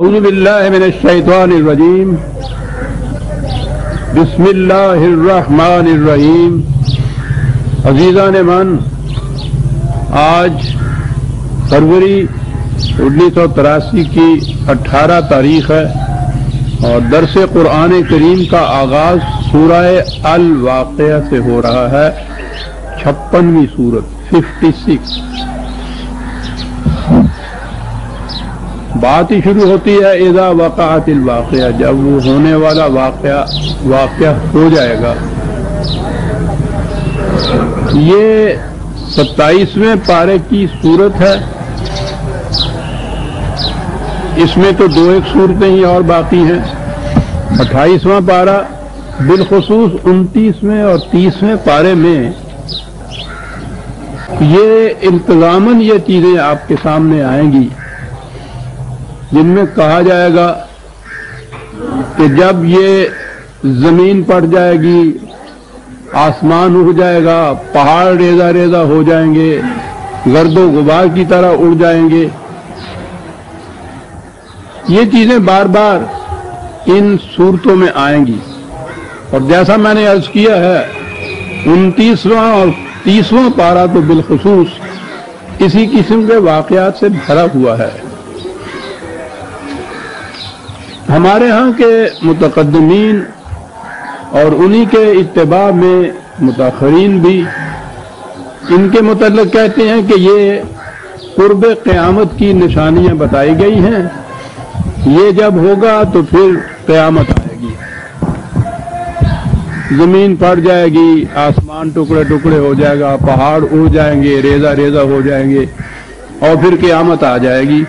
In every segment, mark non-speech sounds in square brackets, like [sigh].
बिस्मिल्लाहिर्रहमानिर्रहीम अजीज़ा ने मन आज फरवरी उन्नीस सौ तिरासी की 18 तारीख है और दरस कुरान करीम का आगाज़ सूरह अल वाक़या से हो रहा है। छप्पनवीं सूरत 56 बात ही शुरू होती है एजा वक़ातिल वाक़या, जब वो होने वाला वाक़या वाक़या हो जाएगा। ये सत्ताईसवें पारे की सूरत है। इसमें तो दो एक सूरतें ही और बाकी हैं। अट्ठाईसवां पारा, बिलखसूस उनतीसवें और तीसवें पारे में ये इंतजामन ये चीज़ें आपके सामने आएँगी। जिनमें कहा जाएगा कि जब ये ज़मीन पड़ जाएगी, आसमान उड़ जाएगा, पहाड़ रेजा रेजा हो जाएँगे, गर्दो गुबार की तरह उड़ जाएँगे। ये चीज़ें बार बार इन सूरतों में आएँगी। और जैसा मैंने अर्ज़ किया है, उनतीसवां और तीसवां पारा तो बिलखसूस इसी किस्म के वाकयात से भरा हुआ है। हमारे यहाँ के मुतकदमीन और उन्हीं के इतबा में मुतखरीन भी, इनके मतलब कहते हैं कि ये कुर्ब क़्यामत की निशानियाँ बताई गई हैं। ये जब होगा तो फिर क़्यामत आएगी। ज़मीन पड़ जाएगी, आसमान टुकड़े टुकड़े हो जाएगा, पहाड़ उड़ जाएँगे, रेजा रेजा हो जाएँगे और फिर क़्यामत आ जाएगी।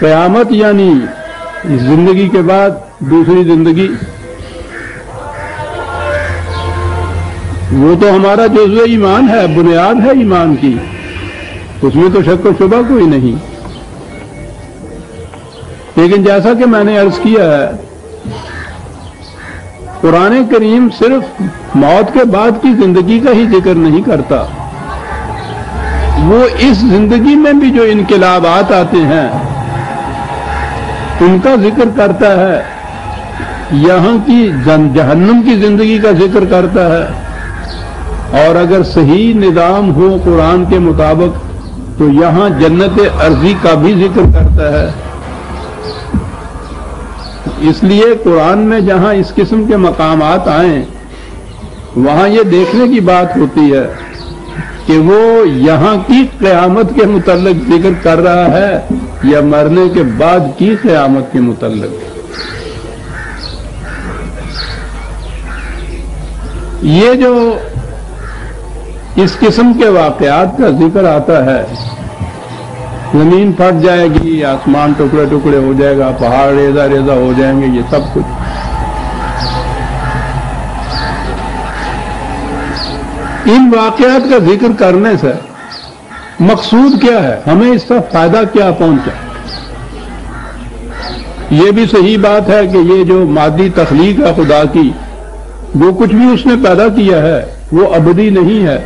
क़यामत यानी ज़िंदगी के बाद दूसरी ज़िंदगी। वो तो हमारा जज्व ईमान है, बुनियाद है ईमान की। उसमें तो शक और शुबा कोई नहीं। लेकिन जैसा कि मैंने अर्ज़ किया है कुरान करीम सिर्फ़ मौत के बाद की ज़िंदगी का ही ज़िक्र नहीं करता। वो इस ज़िंदगी में भी जो इनकलाबात आते हैं उनका ज़िक्र करता है। यहाँ की जहन्नम की ज़िंदगी का ज़िक्र करता है। और अगर सही निज़ाम हो कुरान के मुताबिक तो यहाँ जन्नत अर्जी का भी ज़िक्र करता है। इसलिए कुरान में जहाँ इस किस्म के मकामात आए, वहाँ ये देखने की बात होती है कि वो यहाँ की क्यामत के मुतलक ज़िक्र कर रहा है या मरने के बाद की क्यामत के मुतलक ये जो इस किस्म के वाकयात का ज़िक्र आता है, ज़मीन फट जाएगी, आसमान टुकड़े टुकड़े हो जाएगा, पहाड़ रेजा रेजा हो जाएँगे, ये सब कुछ। इन वाकयात का ज़िक्र करने से मकसूद क्या है? हमें इसका फ़ायदा क्या पहुँचा? ये भी सही बात है कि ये जो मादी तखलीक है खुदा की जो कुछ भी उसने पैदा किया है, वो अबदी नहीं है,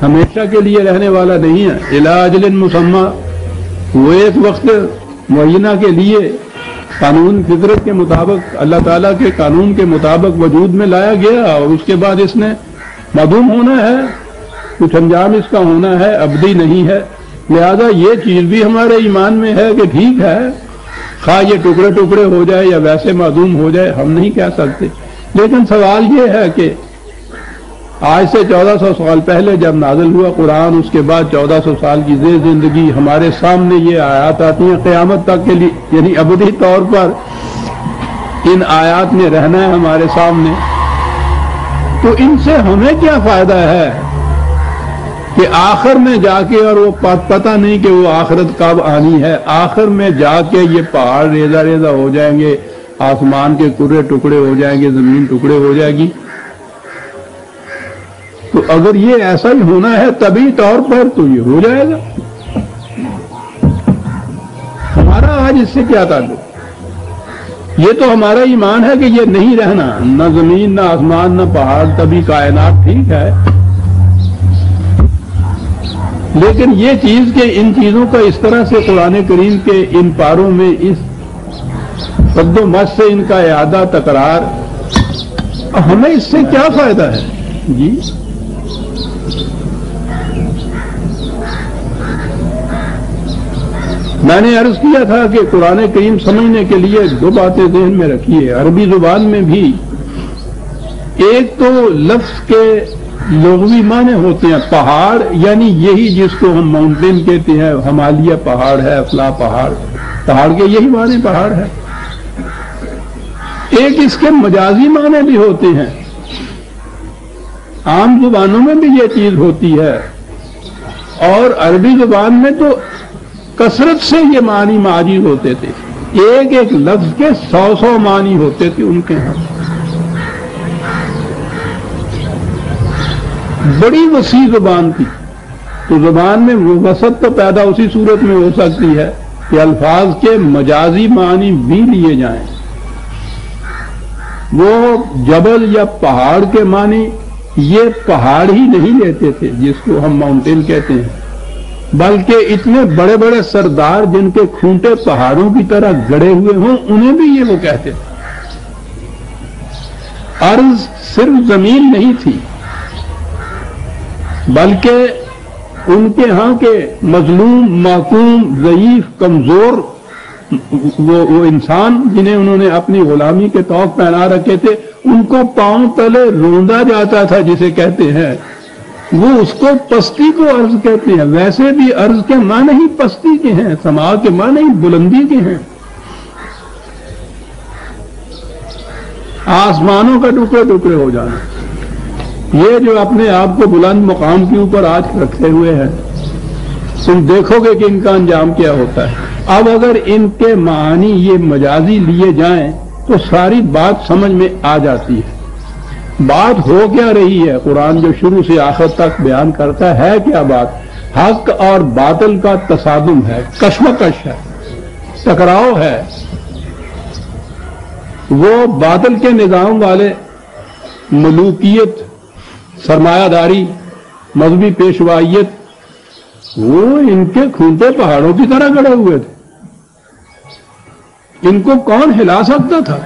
हमेशा के लिए रहने वाला नहीं है। इलाजल मुसम्मा, वो एक वक्त मुना के लिए कानून फितरत के मुताबिक, अल्लाह ताला के कानून के मुताबिक वजूद में लाया गया और उसके बाद इसने मधुम होना है, कुछ अंजाम इसका होना है, अबदी नहीं है। लिहाजा ये चीज़ भी हमारे ईमान में है कि ठीक है। खा ये टुकड़े टुकड़े हो जाए या वैसे मालूम हो जाए, हम नहीं कह सकते। लेकिन सवाल ये है कि आज से 1400 साल पहले जब नाजल हुआ कुरान, उसके बाद 1400 साल की जे ज़िंदगी हमारे सामने ये आयात आती है क्यामत तक के लिए, यानी अबदी तौर पर इन आयात में रहना है हमारे सामने। तो इनसे हमें क्या फ़ायदा है कि आखिर में जाके और वो पता नहीं कि वो आखिरत कब आनी है। आखिर में जाके ये पहाड़ रेजा रेजा हो जाएँगे, आसमान के कुरे टुकड़े हो जाएँगे, ज़मीन टुकड़े हो जाएगी। तो अगर ये ऐसा ही होना है, तभी तौर पर तो ये हो जाएगा। हमारा आज इससे क्या ताल्लुक? ये तो हमारा ईमान है कि ये नहीं रहना। न ज़मीन, न आसमान, न पहाड़, तभी कायनात ठीक है। लेकिन ये चीज़ के, इन चीज़ों का इस तरह से कुरान करीम के इन पारों में इस मस से इनका यादा तकरार, हमें इससे क्या फ़ायदा है? जी? मैंने अर्ज़ किया था कि कुरान करीम समझने के लिए दो बातें जहन में रखिए। अरबी ज़ुबान में भी एक तो लफ्ज के लोगवी माने होते हैं पहाड़, यानी यही जिसको हम माउंटेन कहते हैं, हिमालय पहाड़ है अफला पहाड़। पहाड़ के यही माने पहाड़ है। एक इसके मजाजी माने भी होते हैं। आम जुबानों में भी ये चीज़ होती है। और अरबी ज़ुबान में तो कसरत से ये मानी माजी होते थे। एक एक लफ्ज के सौ सौ मानी होते थे उनके यहाँ। बड़ी वसी ज़ुबान थी। तो ज़ुबान में वसत तो पैदा उसी सूरत में हो सकती है कि अल्फाज के मजाजी मानी भी लिए जाएँ। वो जबल या पहाड़ के मानी, ये पहाड़ ही नहीं लेते थे, जिसको हम माउंटेन कहते हैं। बल्कि इतने बड़े बड़े सरदार जिनके खूंटे पहाड़ों की तरह गड़े हुए हों, उन्हें भी ये वो कहते थे अर्ज़ सिर्फ़ ज़मीन नहीं थी, बल्कि उनके यहाँ के मजलूम, माकूम, ज़यीफ, कमज़ोर वो वो इंसान जिन्हें उन्होंने अपनी गुलामी के तौर पहना रखे थे, उनको पाँव तले रोंदा जाता था, जिसे कहते हैं वो उसको पस्ती को अर्ज़ कहते हैं। वैसे भी अर्ज़ के मान ही पस्ती के हैं, समाज के मान ही बुलंदी के हैं। आसमानों का टुकड़े टुकड़े हो जाना। ये जो अपने आप को बुलंद मुकाम के ऊपर आज रखे हुए हैं, तुम देखोगे कि इनका अंजाम क्या होता है। अब अगर इनके मानी ये मजाजी लिए जाएँ तो सारी बात समझ में आ जाती है। बात हो क्या रही है? कुरान जो शुरू से आखिर तक बयान करता है क्या बात? हक और बादल का तसादुम है, कश्मकश है, टकराव है। वो बादल के निज़ाम वाले मलूकियत, सरमायादारी, मजहबी पेशवाइत वो इनके खूंटे पहाड़ों की तरह गड़े हुए थे। इनको कौन हिला सकता था?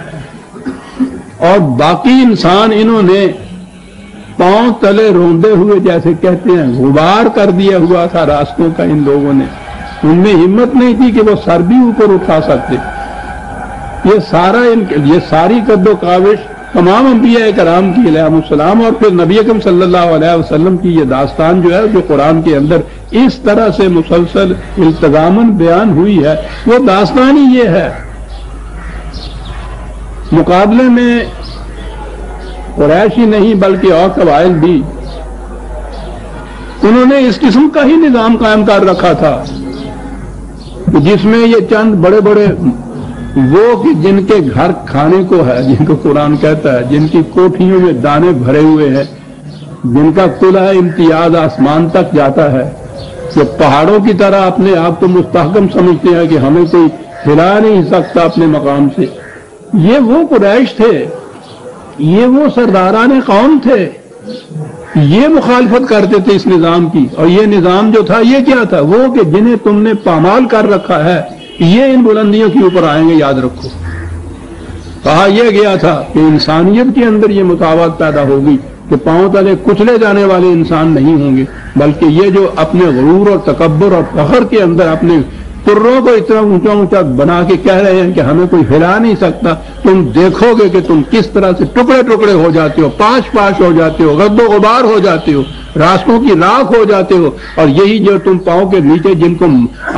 और बाकी इंसान इन्होंने पाँव तले रोंदे हुए जैसे कहते हैं, गुबार कर दिया हुआ था रास्तों का इन लोगों ने। उनमें हिम्मत नहीं थी कि वो सर भी ऊपर उठा सकते। ये सारा इन ये सारी कद्दो काविश तमाम अम्बिया कराम की सलाम और फिर नबी अकम वसल्लम की ये दास्तान जो है, जो कुरान के अंदर इस तरह से मुसलसल इल्तजामन बयान हुई है, वो दास्तान ही ये है। मुकाबले में कुरैश ही नहीं, बल्कि और कबाइल भी। उन्होंने इस किस्म का ही निज़ाम कायम कर रखा था जिसमें ये चंद बड़े बड़े वो कि जिनके घर खाने को है, जिनको कुरान कहता है, जिनकी कोठियों में दाने भरे हुए हैं, जिनका कुला इम्तियाज़ आसमान तक जाता है, जो पहाड़ों की तरह अपने आप को मुस्तकम समझते हैं कि हमें कोई हिला नहीं सकता अपने मकाम से। ये वो कुरैश थे, ये वो सरदारान कौम थे। ये मुखालफत करते थे इस निज़ाम की। और ये निज़ाम जो था, ये क्या था? वो कि जिन्हें तुमने पामाल कर रखा है, ये इन बुलंदियों के ऊपर आएँगे, याद रखो। कहा यह गया था कि इंसानियत के अंदर ये मुतावत पैदा होगी कि पाँव तले कुचले जाने वाले इंसान नहीं होंगे, बल्कि ये जो अपने गरूर और तकबर और फखर के अंदर अपने कुर्रों को इतना ऊँचा ऊँचा बना के कह रहे हैं कि हमें कोई हिला नहीं सकता। तुम देखोगे कि तुम किस तरह से टुकड़े टुकड़े हो जाते हो, पाश पाश हो जाते हो, गद्दो गुबार हो जाते हो, रास्तों की राख हो जाते हो, और यही जो तुम पाओ के नीचे जिनको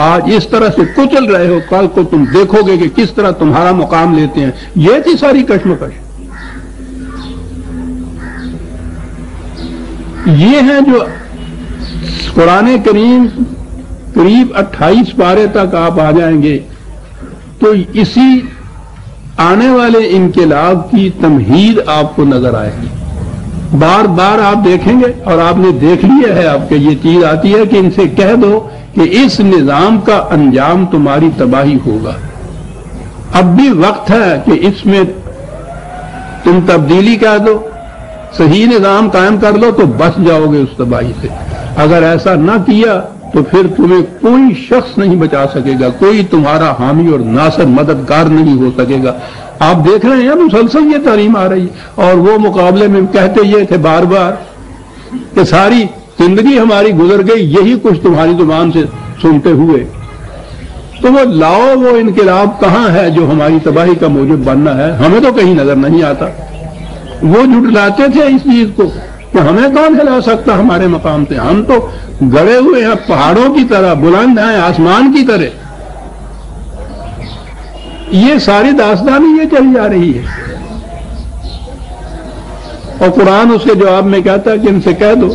आज इस तरह से कुचल रहे हो, कल को तुम देखोगे कि किस तरह तुम्हारा मुकाम लेते हैं। ये थी सारी कश्मकश। ये है जो कुरान करीम करीब 28 पारे तक आप आ जाएँगे। तो इसी आने वाले इनकलाब की तमहीद आपको नज़र आएगी। बार बार आप देखेंगे और आपने देख लिया है, आपके ये चीज़ आती है कि इनसे कह दो कि इस निज़ाम का अंजाम तुम्हारी तबाही होगा। अब भी वक्त है कि इसमें तुम तब्दीली कर दो, सही निज़ाम कायम कर लो तो बच जाओगे उस तबाही से। अगर ऐसा ना किया तो फिर तुम्हें कोई शख्स नहीं बचा सकेगा, कोई तुम्हारा हामी और नासर मददगार नहीं हो सकेगा। आप देख रहे हैं, मुसलसल ये तालीम आ रही है। और वो मुकाबले में कहते ये थे बार बार कि सारी ज़िंदगी हमारी गुजर गई, यही कुछ तुम्हारी ज़ुबान से सुनते हुए। तो वो लाओ, वो इनकलाब कहाँ है जो हमारी तबाही का मौजूद बनना है? हमें तो कहीं नज़र नहीं आता। वो जुटलाते थे इस चीज़ को। कि हमें कौन हिला सकता हमारे मकाम से हम तो गड़े हुए हैं, पहाड़ों की तरह, बुलंद हैं, आसमान की तरह। ये सारी दास्तानी ये चली जा रही है। और कुरान उसके जवाब में कहता है कि इनसे कह दो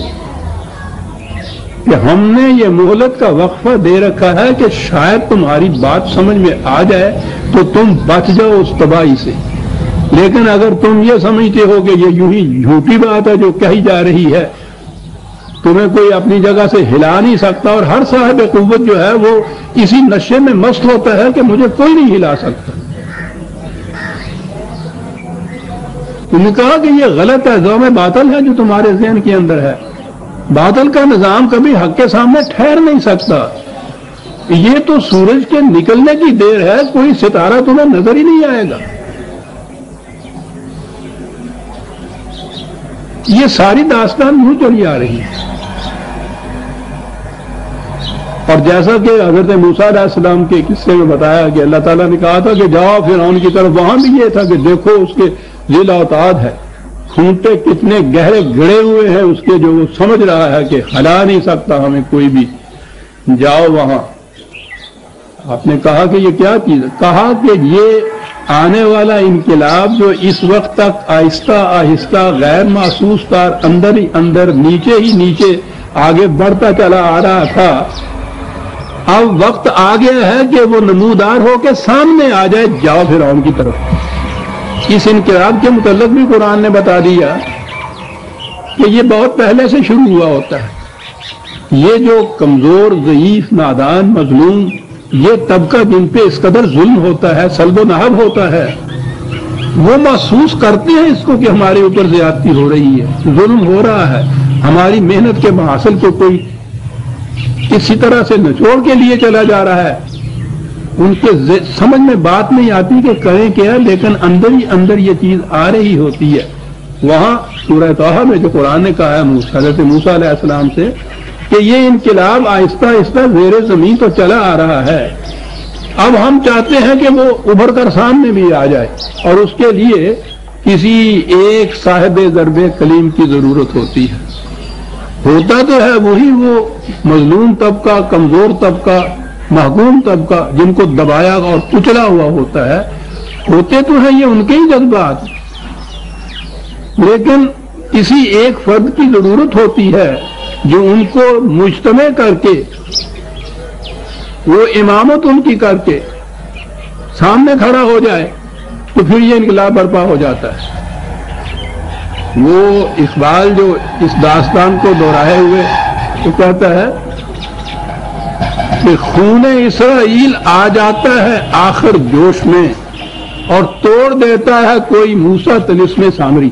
कि हमने ये मोहलत का वक्फा दे रखा है कि शायद तुम्हारी बात समझ में आ जाए तो तुम बच जाओ उस तबाही से। लेकिन अगर तुम ये समझते हो कि ये यूँ ही झूठी बात है जो कही जा रही है, तुम्हें कोई अपनी जगह से हिला नहीं सकता और हर साहब कुत जो है वो इसी नशे में मस्त होता है कि मुझे कोई नहीं हिला सकता। तुमने कहा कि ये गलत है जो में बातल है जो तुम्हारे जहन के अंदर है। बादल का निज़ाम कभी हक के सामने ठहर नहीं सकता। ये तो सूरज के निकलने की देर है, कोई सितारा तुम्हें नज़र ही नहीं आएगा। ये सारी दास्तान यूँ चली आ रही है। और जैसा कि हज़रत मूसा के किस्से में बताया कि अल्लाह ताला ने कहा था कि जाओ फिर उनकी तरफ़, वहाँ भी ये था कि देखो उसके जिल औताद है। खूंटे कितने गहरे गड़े हुए हैं, उसके जो वो समझ रहा है कि हरा नहीं सकता हमें कोई भी। जाओ वहाँ। आपने कहा कि ये क्या चीज़ कहा कि ये आने वाला इनकलाब जो इस वक्त तक आहिस्ता आहिस्ता गैर महसूस कार अंदर ही अंदर, नीचे ही नीचे आगे बढ़ता चला आ रहा था। अब वक्त आ गया है कि वो नमूदार होकर सामने आ जाए, जाओ फिर की तरफ़। इस इनकलाब के मुतलक भी कुरान ने बता दिया कि ये बहुत पहले से शुरू हुआ होता है। ये जो कमज़ोर, ज़यीफ, नादान, मजलूम ये तबका जिन पे इस कदर जुल्म होता है सलब नहब होता है, वो महसूस करते हैं इसको कि हमारे ऊपर ज्यादती हो रही है, जुल्म हो रहा है। हमारी मेहनत के हासिल को कोई किसी तरह से नचोड़ के लिए चला जा रहा है। उनके समझ में बात नहीं आती कि करें क्या, लेकिन अंदर ही अंदर ये चीज़ आ रही होती है। वहाँ सूरह तोहा में जो कुरान ने कहा है, मूसा सलाम से कि ये इनकलाब आहिस्ता आहिस्ता जेर ज़मीन तो चला आ रहा है। अब हम चाहते हैं कि वो उभर कर सामने भी आ जाए और उसके लिए किसी एक साहिब जरबे कलीम की ज़रूरत होती है। होता तो है वही वो मजलूम तबका, कमज़ोर तबका, महकूम तबका जिनको दबाया और कुचला हुआ होता है। होते तो है ये उनके ही जज्बात। लेकिन किसी एक फर्द की ज़रूरत होती है। जो उनको मुश्तमे करके, वो इमामत उनकी करके सामने खड़ा हो जाए तो फिर ये इनकलाब बर्पा हो जाता है। वो इकबाल जो इस दास्तान को दोहराए हुए, वो तो कहता है कि खून इसराइल आ जाता है आखिर जोश में और तोड़ देता है कोई मूसा तलिस में सामरी।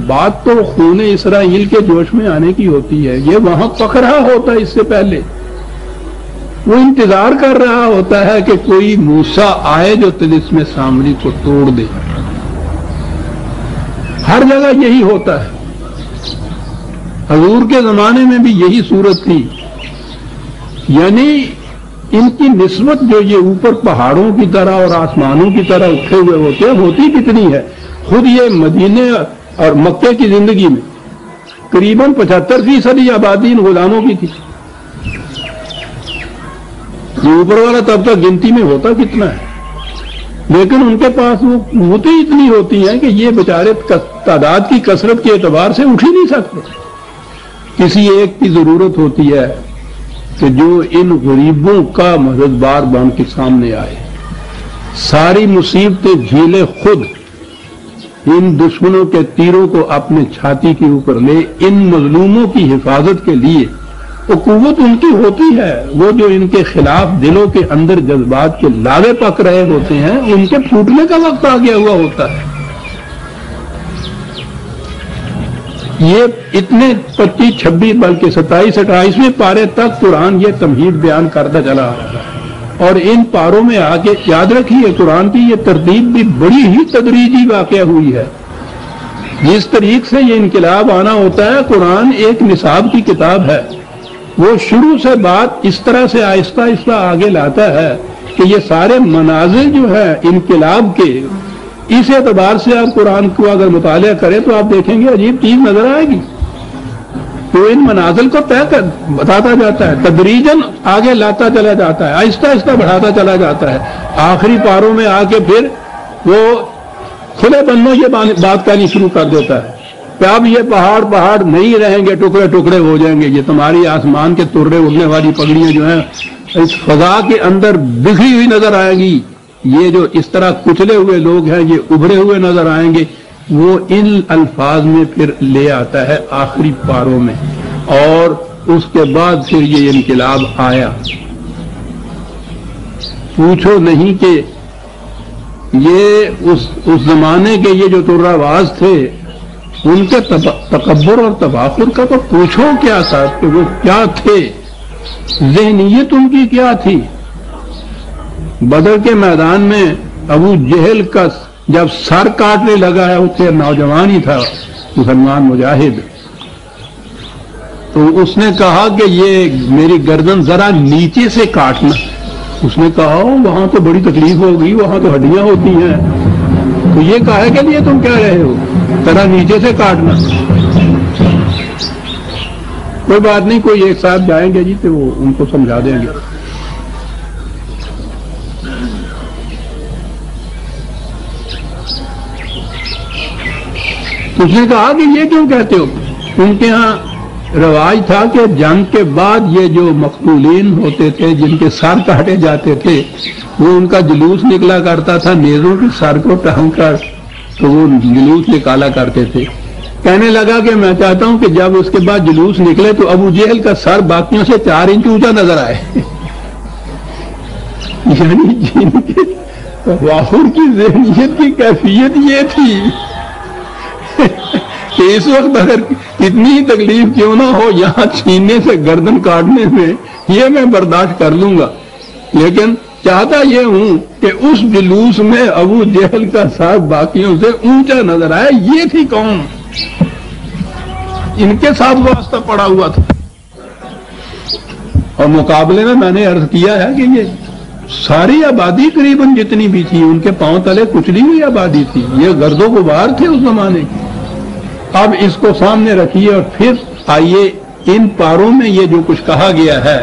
बात तो खून इसराइल के जोश में आने की होती है। ये वहाँ पकड़ा होता है इससे पहले। वो इंतज़ार कर रहा होता है कि कोई मूसा आए जो तलिस में सामरी को तोड़ दे। हर जगह यही होता है। हजूर के जमाने में भी यही सूरत थी। यानी इनकी निस्बत जो ये ऊपर पहाड़ों की तरह और आसमानों की तरह उठे हुए होते हैं होती कितनी है। खुद ये मदीने और मक्के की ज़िंदगी में करीबन पचहत्तर फ़ीसदी आबादी इन गुलामों की थी। ऊपर वाला तब तक गिनती में होता कितना है? लेकिन उनके पास वो कुतें इतनी होती हैं कि ये बेचारे तादाद की कसरत के एतबार से उठ ही नहीं सकते। किसी एक की ज़रूरत होती है कि जो इन गरीबों का मददबार बन के सामने आए। सारी मुसीबतें झीले खुद। इन दुश्मनों के तीरों को अपने छाती के ऊपर ले, इन मजलूमों की हिफाजत के लिए। वो कुत उनकी होती है। वो जो इनके खिलाफ दिलों के अंदर जज्बात के लावे पक रहे होते हैं, उनके फूटने का वक्त आ गया हुआ होता है। ये इतने पच्चीस, छब्बीस, बल्कि सत्ताईस, अट्ठाईसवें पारे तक कुरान ये तमहीद बयान करता चला। आ रहा है और इन पारों में आके याद रखिए, कुरान की ये तरतीब भी बड़ी ही तदरीजी वाक़ हुई है। जिस तरीक से ये इनकलाब आना होता है, कुरान एक निसाब की किताब है। वो शुरू से बात इस तरह से आहिस्ता आहिस्ता आगे लाता है कि ये सारे मनाजिर जो है, इनकलाब के, इस एतबार से आप कुरान को अगर मुताल करें तो आप देखेंगे अजीब चीज़ नज़र आएगी। तो इन मनाजिल को तय कर, बताता जाता है, तदरीजन आगे लाता चला जाता है, आहिस्ता आहिस्ता बढ़ाता चला जाता है। आखिरी पारों में आके फिर वो खुले बंदों ये बात करनी शुरू कर देता है कि अब ये पहाड़ पहाड़ नहीं रहेंगे, टुकड़े टुकड़े हो जाएँगे। ये तुम्हारी आसमान के तुर्रे उड़ने वाली पगड़ियाँ जो हैं, इस फजा के अंदर बिखरी हुई नज़र आएँगी। ये जो इस तरह कुचले हुए लोग हैं, ये उभरे हुए नज़र आएँगे। वो इन अल्फाज में फिर ले आता है आखिरी पारों में। और उसके बाद फिर ये इनकलाब आया। पूछो नहीं कि ये उस उस जमाने के ये जो तुर्रावाज थे, उनके तकबर और तबाखुर का तो पूछो क्या था कि वो क्या थे? जहनीत उनकी क्या थी? बदर के मैदान में अबू जहल का जब सर काटने लगा है, उससे नौजवान ही था, मुसलमान मुजाहिद। तो उसने कहा कि ये मेरी गर्दन जरा नीचे से काटना। उसने कहा, वहाँ तो बड़ी तकलीफ़ होगी वहाँ तो हड्डियाँ होती हैं। तो ये कहा के लिए तुम क्या रहे हो? तरह नीचे से काटना। कोई बात नहीं, कोई एक साथ जाएँगे जी तो वो उनको समझा देंगे। उसने कहा कि ये क्यों कहते हो? उनके यहाँ रवाज था कि जंग के बाद ये जो मकबूलिन होते थे, जिनके सर काटे जाते थे, वो उनका जुलूस निकला करता था नेजों के सर को टहम कर तो वो जुलूस निकाला करते थे। कहने लगा कि मैं चाहता हूँ कि जब उसके बाद जुलूस निकले तो अबू जेहल का सर बाकियों से चार इंच ऊँचा नज़र आए। [laughs] यानी जिनके वाहुर की जहनीत की कैफियत ये थी। [laughs] कि इस वक्त अगर कितनी तकलीफ़ क्यों ना हो, यहाँ छीनने से गर्दन काटने से ये मैं बर्दाश्त कर लूँगा। लेकिन चाहता ये हूँ कि उस जुलूस में अबू जहल का साथ बाकियों से ऊँचा नज़र आया ये थी कौन इनके साथ वास्ता पड़ा हुआ था। और मुकाबले में मैंने अर्ज़ किया है कि ये सारी आबादी करीबन जितनी भी थी, उनके पाँव तले कुचली हुई आबादी थी। ये गर्दों गुबार थे उस जमाने की। अब इसको सामने रखिए और फिर आइए, इन पारों में ये जो कुछ कहा गया है,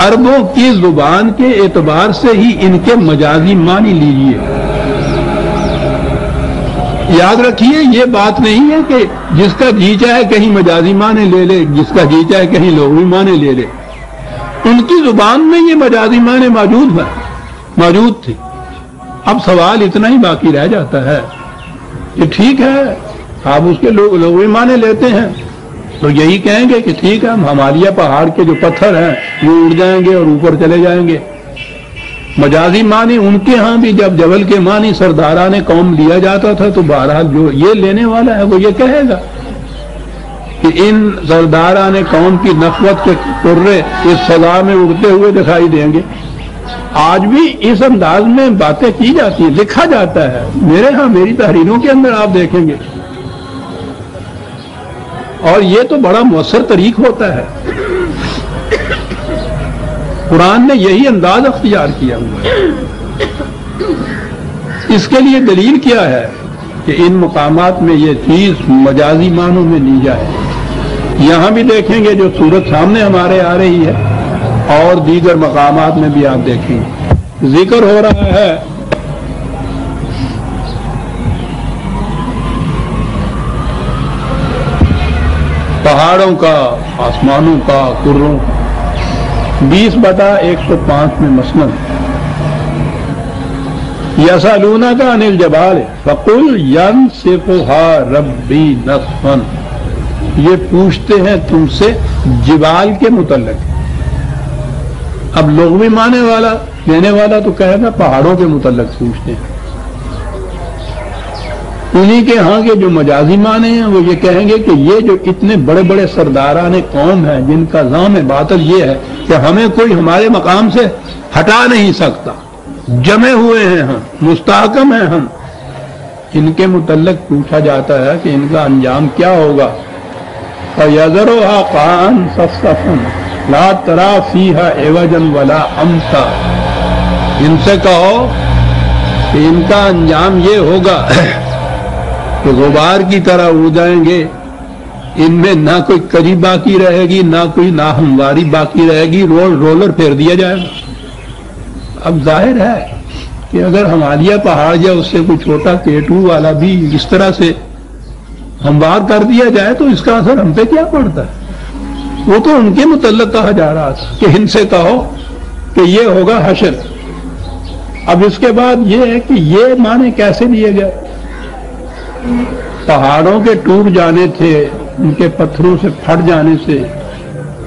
अरबों की ज़ुबान के एतबार से ही इनके मजाजी मानी लीजिए। याद रखिए, ये बात नहीं है कि जिसका जी चाहे कहीं मजाजी माने ले ले, जिसका जी चाहे कहीं लोगी माने ले ले। उनकी ज़ुबान में ये मजाजी माने मौजूद है, मौजूद थी। अब सवाल इतना ही बाकी रह जाता है कि ठीक है आप उसके लोग लोग भी माने लेते हैं। तो यही कहेंगे कि ठीक है, हम हमालिया पहाड़ के जो पत्थर हैं, वो उड़ जाएँगे और ऊपर चले जाएँगे। मजाजी मानी, उनके यहाँ भी जब जबल के मानी, सरदारा ने कौम लिया जाता था तो बहरहाल जो ये लेने वाला है, वो ये कहेगा कि इन सरदारा ने कौम की नफरत के कुर्रे इस सजा में उड़ते हुए दिखाई देंगे। आज भी इस अंदाज में बातें की जाती है, लिखा जाता है। मेरे यहाँ मेरी तहरीरों के अंदर आप देखेंगे। और ये तो बड़ा मौसर तरीक होता है। कुरान ने यही अंदाज अख्तियार किया हुआ है। इसके लिए दलील क्या है कि इन मकाम में ये चीज़ मजाजी मानों में ली जाए। यहाँ भी देखेंगे जो सूरत सामने हमारे आ रही है और दीगर मकामात में भी आप देखेंगे। ज़िक्र हो रहा है पहाड़ों का, आसमानों का, कुर्रों का। बीस बटा एक सौ पाँच में मसनद। यसालूना का अनिल जबाल फकुल यन सिफा रबी नसफन। ये पूछते हैं तुमसे जिबाल के मुतलक अब लोग भी माने वाला देने वाला तो कहेगा पहाड़ों के मुतलक पूछते हैं। उन्हीं के यहाँ के जो मजाजी माने हैं, वो ये कहेंगे कि ये जो इतने बड़े बड़े सरदारान कौम है, जिनका है बातल ये है कि हमें कोई हमारे मकाम से हटा नहीं सकता। जमे हुए हैं हम, मुस्ताकम हैं हम। इनके मुतलक पूछा जाता है कि इनका अंजाम क्या होगा। यजरो कान सफन ला तरा है एवजन वाला अमता। इनसे कहो कि इनका अंजाम ये होगा कि गुबार की तरह उड़ जाएँगे इनमें ना कोई करी बाकी रहेगी, ना कोई ना नाहमवारी बाकी रहेगी। रोल रोलर फेर दिया जाएगा। अब ज़ाहिर है कि अगर हिमालय पहाड़ या उससे कोई छोटा केटू वाला भी इस तरह से हमवार कर दिया जाए तो इसका असर हम पे क्या पड़ता है? वो तो उनके मुतलक कहा जा रहा था कि इनसे कहो कि ये होगा हशर। अब इसके बाद ये है कि ये माने कैसे लिए गए? पहाड़ों के टूट जाने थे, उनके पत्थरों से फट जाने से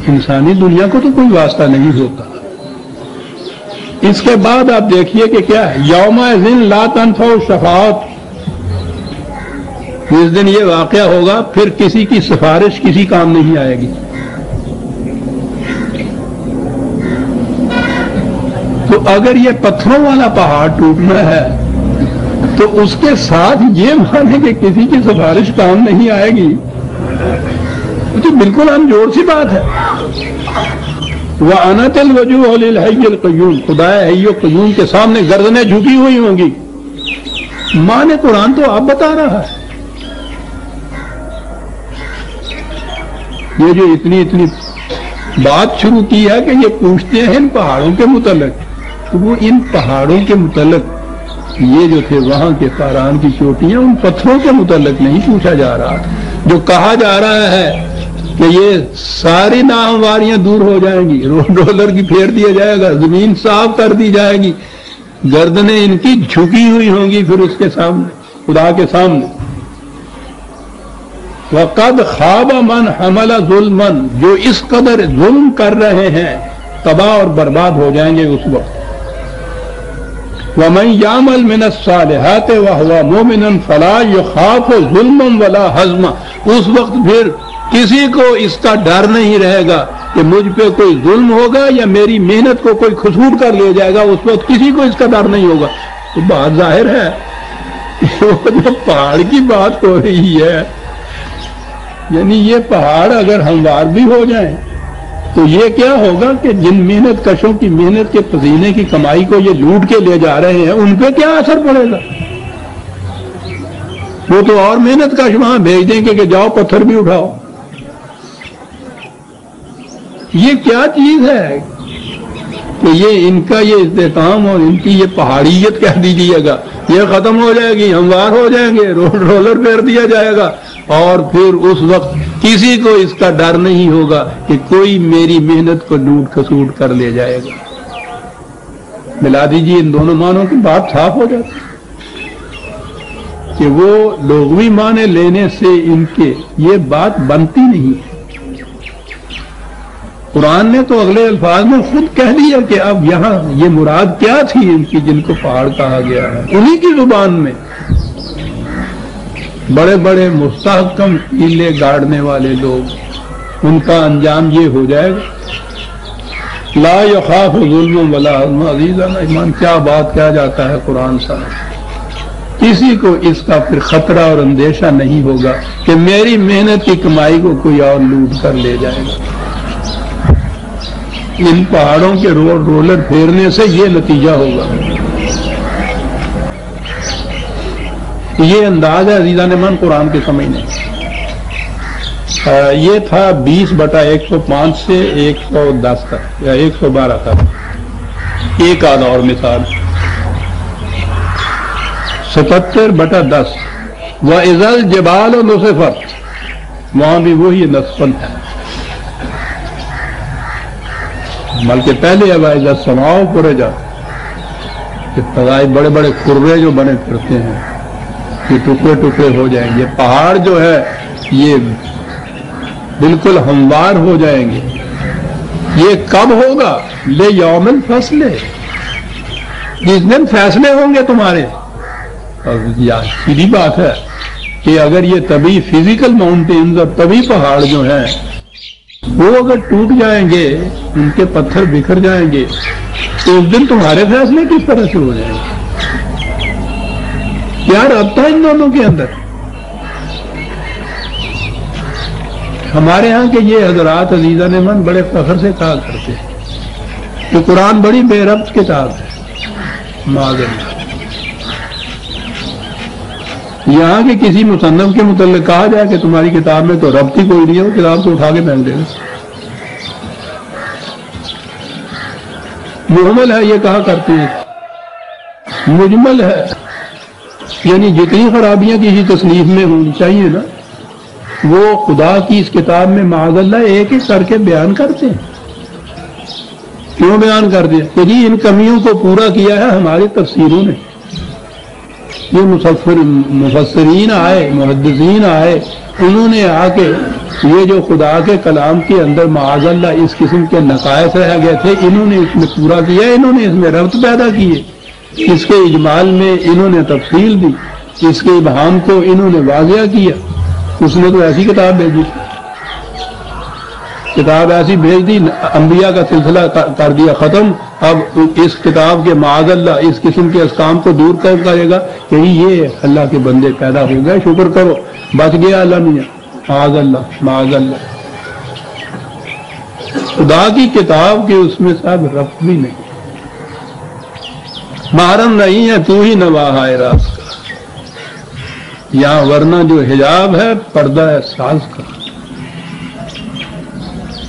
इंसानी दुनिया को तो कोई वास्ता नहीं होता। इसके बाद आप देखिए कि क्या यौमा दिन ला तनफा शफात। जिस दिन ये वाक़ होगा, फिर किसी की सिफारिश किसी काम नहीं आएगी। तो अगर ये पत्थरों वाला पहाड़ टूटना है तो उसके साथ ये माने कि किसी की सिफारिश काम नहीं आएगी। तो बिल्कुल अनजोड़ सी बात है। वह अनतल वज़ू कयूम खुदाया हयो कयूम के सामने गर्दनें झुकी हुई होंगी। माँ ने कुरान तो आप बता रहा है। ये जो इतनी इतनी बात शुरू की है कि ये पूछते हैं इन पहाड़ों के मुतलक। तो वो इन पहाड़ों के मुतलक ये जो थे वहाँ के पारान की चोटियाँ, उन पत्थरों के मुतलक नहीं पूछा जा रहा। जो कहा जा रहा है कि ये सारी नाहवारियाँ दूर हो जाएँगी, रोड रोलर की फेर दिया जाएगा, ज़मीन साफ़ कर दी जाएगी, गर्दनें इनकी झुकी हुई होंगी फिर उसके सामने, खुदा के सामने। वक़द खाब मन हमला जुल्मन, जो इस कदर जुल्म कर रहे हैं, तबाह और बर्बाद हो जाएँगे उस वक्त। यामल मिन सालहत वह मोमिन फला यो खाफ जुल्म वला हजमा उस वक्त फिर किसी को इसका डर नहीं रहेगा कि मुझ पे कोई जुल्म होगा या मेरी मेहनत को कोई खसूट कर ले जाएगा उस वक्त किसी को इसका डर नहीं होगा तो बात ज़ाहिर है जो पहाड़ की बात हो रही है यानी ये पहाड़ अगर हमवार भी हो जाए तो ये क्या होगा कि जिन मेहनत कशों की मेहनत के पसीने की कमाई को ये लूट के ले जा रहे हैं उन पर क्या असर पड़ेगा? वो तो और मेहनत कश वहाँ भेज देंगे कि जाओ पत्थर भी उठाओ। ये क्या चीज़ है? कि ये इनका ये इस्तेकाम और इनकी ये पहाड़ियत कह दीजिएगा। ये खत्म हो जाएगी हमवार हो जाएँगे रो, रोलर फेर दिया जाएगा और फिर उस वक्त किसी को इसका डर नहीं होगा कि कोई मेरी मेहनत को लूट खसूट कर ले जाएगा। मिला दीजिए इन दोनों मानों की बात साफ़ हो जाती कि वो लोगवी माने लेने से इनके ये बात बनती नहीं है। कुरान ने तो अगले अल्फाज में खुद कह दिया कि अब यहाँ ये मुराद क्या थी इनकी जिनको पहाड़ कहा गया है? उन्हीं की ज़ुबान में। बड़े बड़े मुस्तकम कीले गाड़ने वाले लोग, उनका अंजाम ये हो जाएगा, ला यखाफ जुल्म वला अजीजा ईमान, क्या बात क्या जाता है कुरान साहब? किसी को इसका फिर खतरा और अंदेशा नहीं होगा कि मेरी मेहनत की कमाई को कोई और लूट कर ले जाएगा। इन पहाड़ों के रोड रोलर फेरने से ये नतीजा होगा। ये अंदाज है अजीजा ने मन कुरान के समझने ये था 20 बटा 105 से 110 तक, या 112 तक। एक आध और मिसाल। सतहत्तर बटा दस। व इजल जबाल और नुसफत। वहाँ भी वही नस्फन है। बल्कि पहले अब आएगा समाओ पूरे जा। बड़े बड़े खुर्रे जो बने फिरते हैं। ये टुकड़े टुकड़े हो जाएँगे। पहाड़ जो है, ये बिल्कुल हमवार हो जाएँगे। ये कब होगा? ले यौमन फसले। जिस दिन फैसले होंगे तुम्हारे। अब और सीधी बात है कि अगर ये तभी फ़िज़िकल माउंटेन्स और तभी पहाड़ जो हैं, वो अगर टूट जाएँगे, उनके पत्थर बिखर जाएँगे तो उस दिन तुम्हारे फैसले किस तरह से हो जाएँगे? क्या रबता इन दोनों के अंदर। हमारे यहाँ के ये हजरात अजीजा ने मन बड़े फखर से कहा करते हैं कि कुरान बड़ी बेरब्त किताब है। माजल्ला यहाँ के किसी मुसन्फ के मुतल कहा जाए कि तुम्हारी किताब में तो रब्त ही कोई नहीं है, वो किताब को उठा के फेंक देगा मुहमल है, ये कहा करते हैं। मुजमल है। यानी जितनी खराबियाँ किसी तसलीफ में होनी चाहिए ना, वो खुदा की इस किताब में माजल्ला एक एक करके बयान करते हैं। क्यों बयान कर दिया? कि जी इन कमियों को पूरा किया है हमारी तफसीरों ने। ये मुसफर मुफसरीन आए मुहदसिन आए, उन्होंने आके ये जो खुदा के कलाम के अंदर माजल्ला इस किस्म के नकायस रह गए थे, इन्होंने इसमें पूरा किया, इन्होंने इसमें रब्त पैदा किए। इसके इजमाल में इन्होंने तफसील दी, इसके इबहम को इन्होंने वाजिया किया। उसने तो ऐसी किताब भेजी। किताब ऐसी भेज दी, अंबिया का सिलसिला कर दिया खत्म। अब इस किताब के माजल्ला, इस किस्म के काम को दूर कर करेगा? कि ये अल्लाह के बंदे पैदा हो गए, शुक्र करो। बच गया अल्लाह मियाँ। माजल्ला माजल्ला। खुदा की किताब के उसमें सब रफ भी नहीं। महरम नहीं है तू ही नवाहा है रास का। यहाँ वरना जो हिजाब है पर्दा है साज का।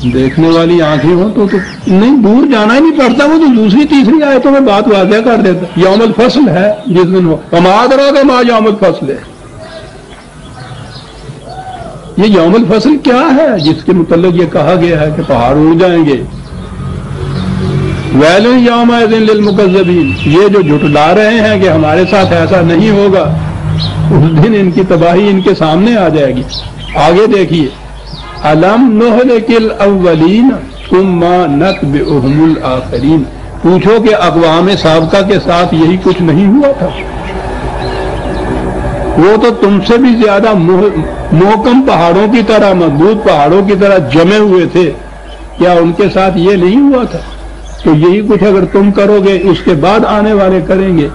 देखने वाली आँखें हो तो, तो नहीं दूर जाना ही नहीं पड़ता वो तो दूसरी तीसरी आए तो मैं बात वाजह कर देता। यौमल फ़सल है जिस दिन वो कमाद रहा था माँ यौमल फ़सल है। ये यौमल फ़सल क्या है जिसके मुतलक ये कहा गया है कि पहाड़ उड़ जाएँगे। वैल यौम मुकजबीन ये जो जुटला रहे हैं कि हमारे साथ ऐसा नहीं होगा, उस दिन इनकी तबाही इनके सामने आ जाएगी। आगे देखिए, अलम नोहल आखरीन। पूछो कि अकवाम सबका के साथ यही कुछ नहीं हुआ था? वो तो तुमसे भी ज़्यादा मोहकम पहाड़ों की तरह, मज़बूत पहाड़ों की तरह जमे हुए थे। क्या उनके साथ ये नहीं हुआ था? तो यही कुछ अगर तुम करोगे उसके बाद आने वाले करेंगे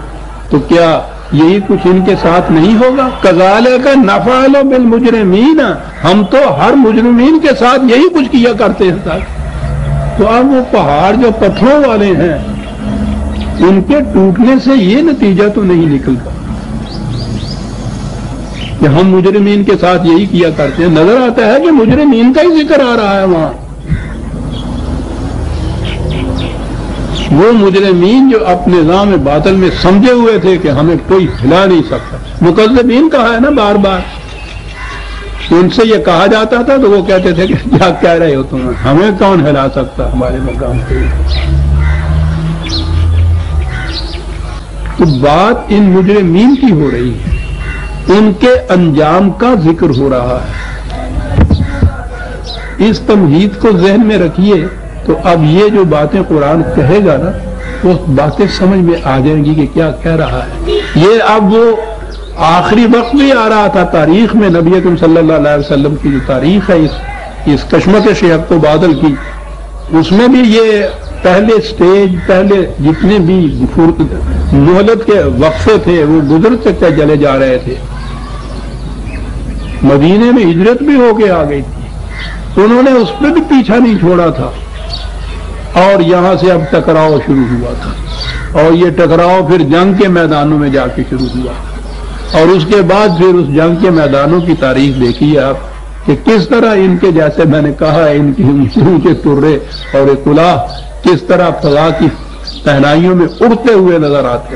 तो क्या यही कुछ इनके साथ नहीं होगा? कजाले का नफालो बिल मुजरमीन। हम तो हर मुजरमीन के साथ यही कुछ किया करते हैं तक तो अब वो पहाड़ जो पत्थरों वाले हैं उनके टूटने से ये नतीजा तो नहीं निकलता। कि हम मुजरमीन के साथ यही किया करते हैं। नज़र आता है कि मुजरमीन का ही ज़िक्र आ रहा है वहाँ। वो मुजरमीन जो अपने निज़ाम बादल में समझे हुए थे कि हमें कोई हिला नहीं सकता। मुकदमीन कहा है ना बार बार उनसे ये कहा जाता था तो वो कहते थे कि क्या कह रहे हो तुम? हमें कौन हिला सकता हमारे मकाम पे? तो बात इन मुजरमीन की हो रही है। उनके अंजाम का ज़िक्र हो रहा है। इस तमहीद को जहन में रखिए। तो अब ये जो बातें कुरान कहेगा ना, वो बातें समझ में आ जाएँगी कि क्या कह रहा है। ये अब वो आखिरी वक्त भी आ रहा था तारीख में नबी अकम सल्लल्लाहु अलैहि वसल्लम की जो तारीख है, इस इस कश्मत शहब तो बादल की, उसमें भी ये पहले स्टेज, पहले जितने भी मोहलत के वक्फे थे, वो गुजर सकते चले जा रहे थे। मदीने में हिजरत भी होके आ गई थी। उन्होंने उस पर भी पीछा नहीं छोड़ा था। और यहाँ से अब टकराव शुरू हुआ था। और ये टकराव फिर जंग के मैदानों में जाके शुरू हुआ। और उसके बाद फिर उस जंग के मैदानों की तारीख देखिए आप, कि किस तरह इनके, जैसे मैंने कहा, इनके ऊँचे ऊँचे तुर्रे और एक कुला किस तरह फजा की पहनाइयों में उड़ते हुए नज़र आते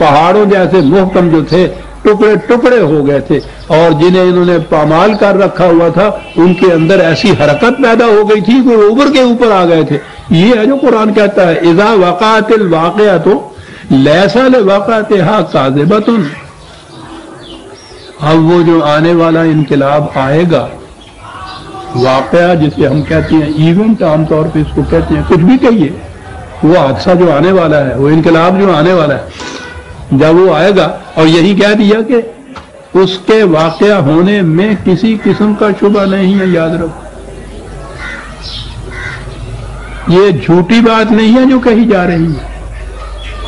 पहाड़ों जैसे मोहकम जो थे टुकड़े टुकड़े हो गए थे और जिन्हें इन्होंने पामाल कर रखा हुआ था, उनके अंदर ऐसी हरकत पैदा हो गई थी कि उबर के ऊपर आ गए थे। ये है जो कुरान कहता है, इजा वक़ातिल वाक़ तो लैसा वाक़ात काजिबतुन. अब वो जो आने वाला इनकलाब आएगा, वाकया जिसे हम कहते हैं इवेंट आमतौर पर इसको कहते हैं, कुछ भी कहिए, वो हादसा जो आने वाला है, वो इनकलाब जो आने वाला है जब वो आएगा, और यही कह दिया कि उसके वाक़ होने में किसी किस्म का शुबा नहीं है, याद रखो। ये झूठी बात नहीं है जो कही जा रही है।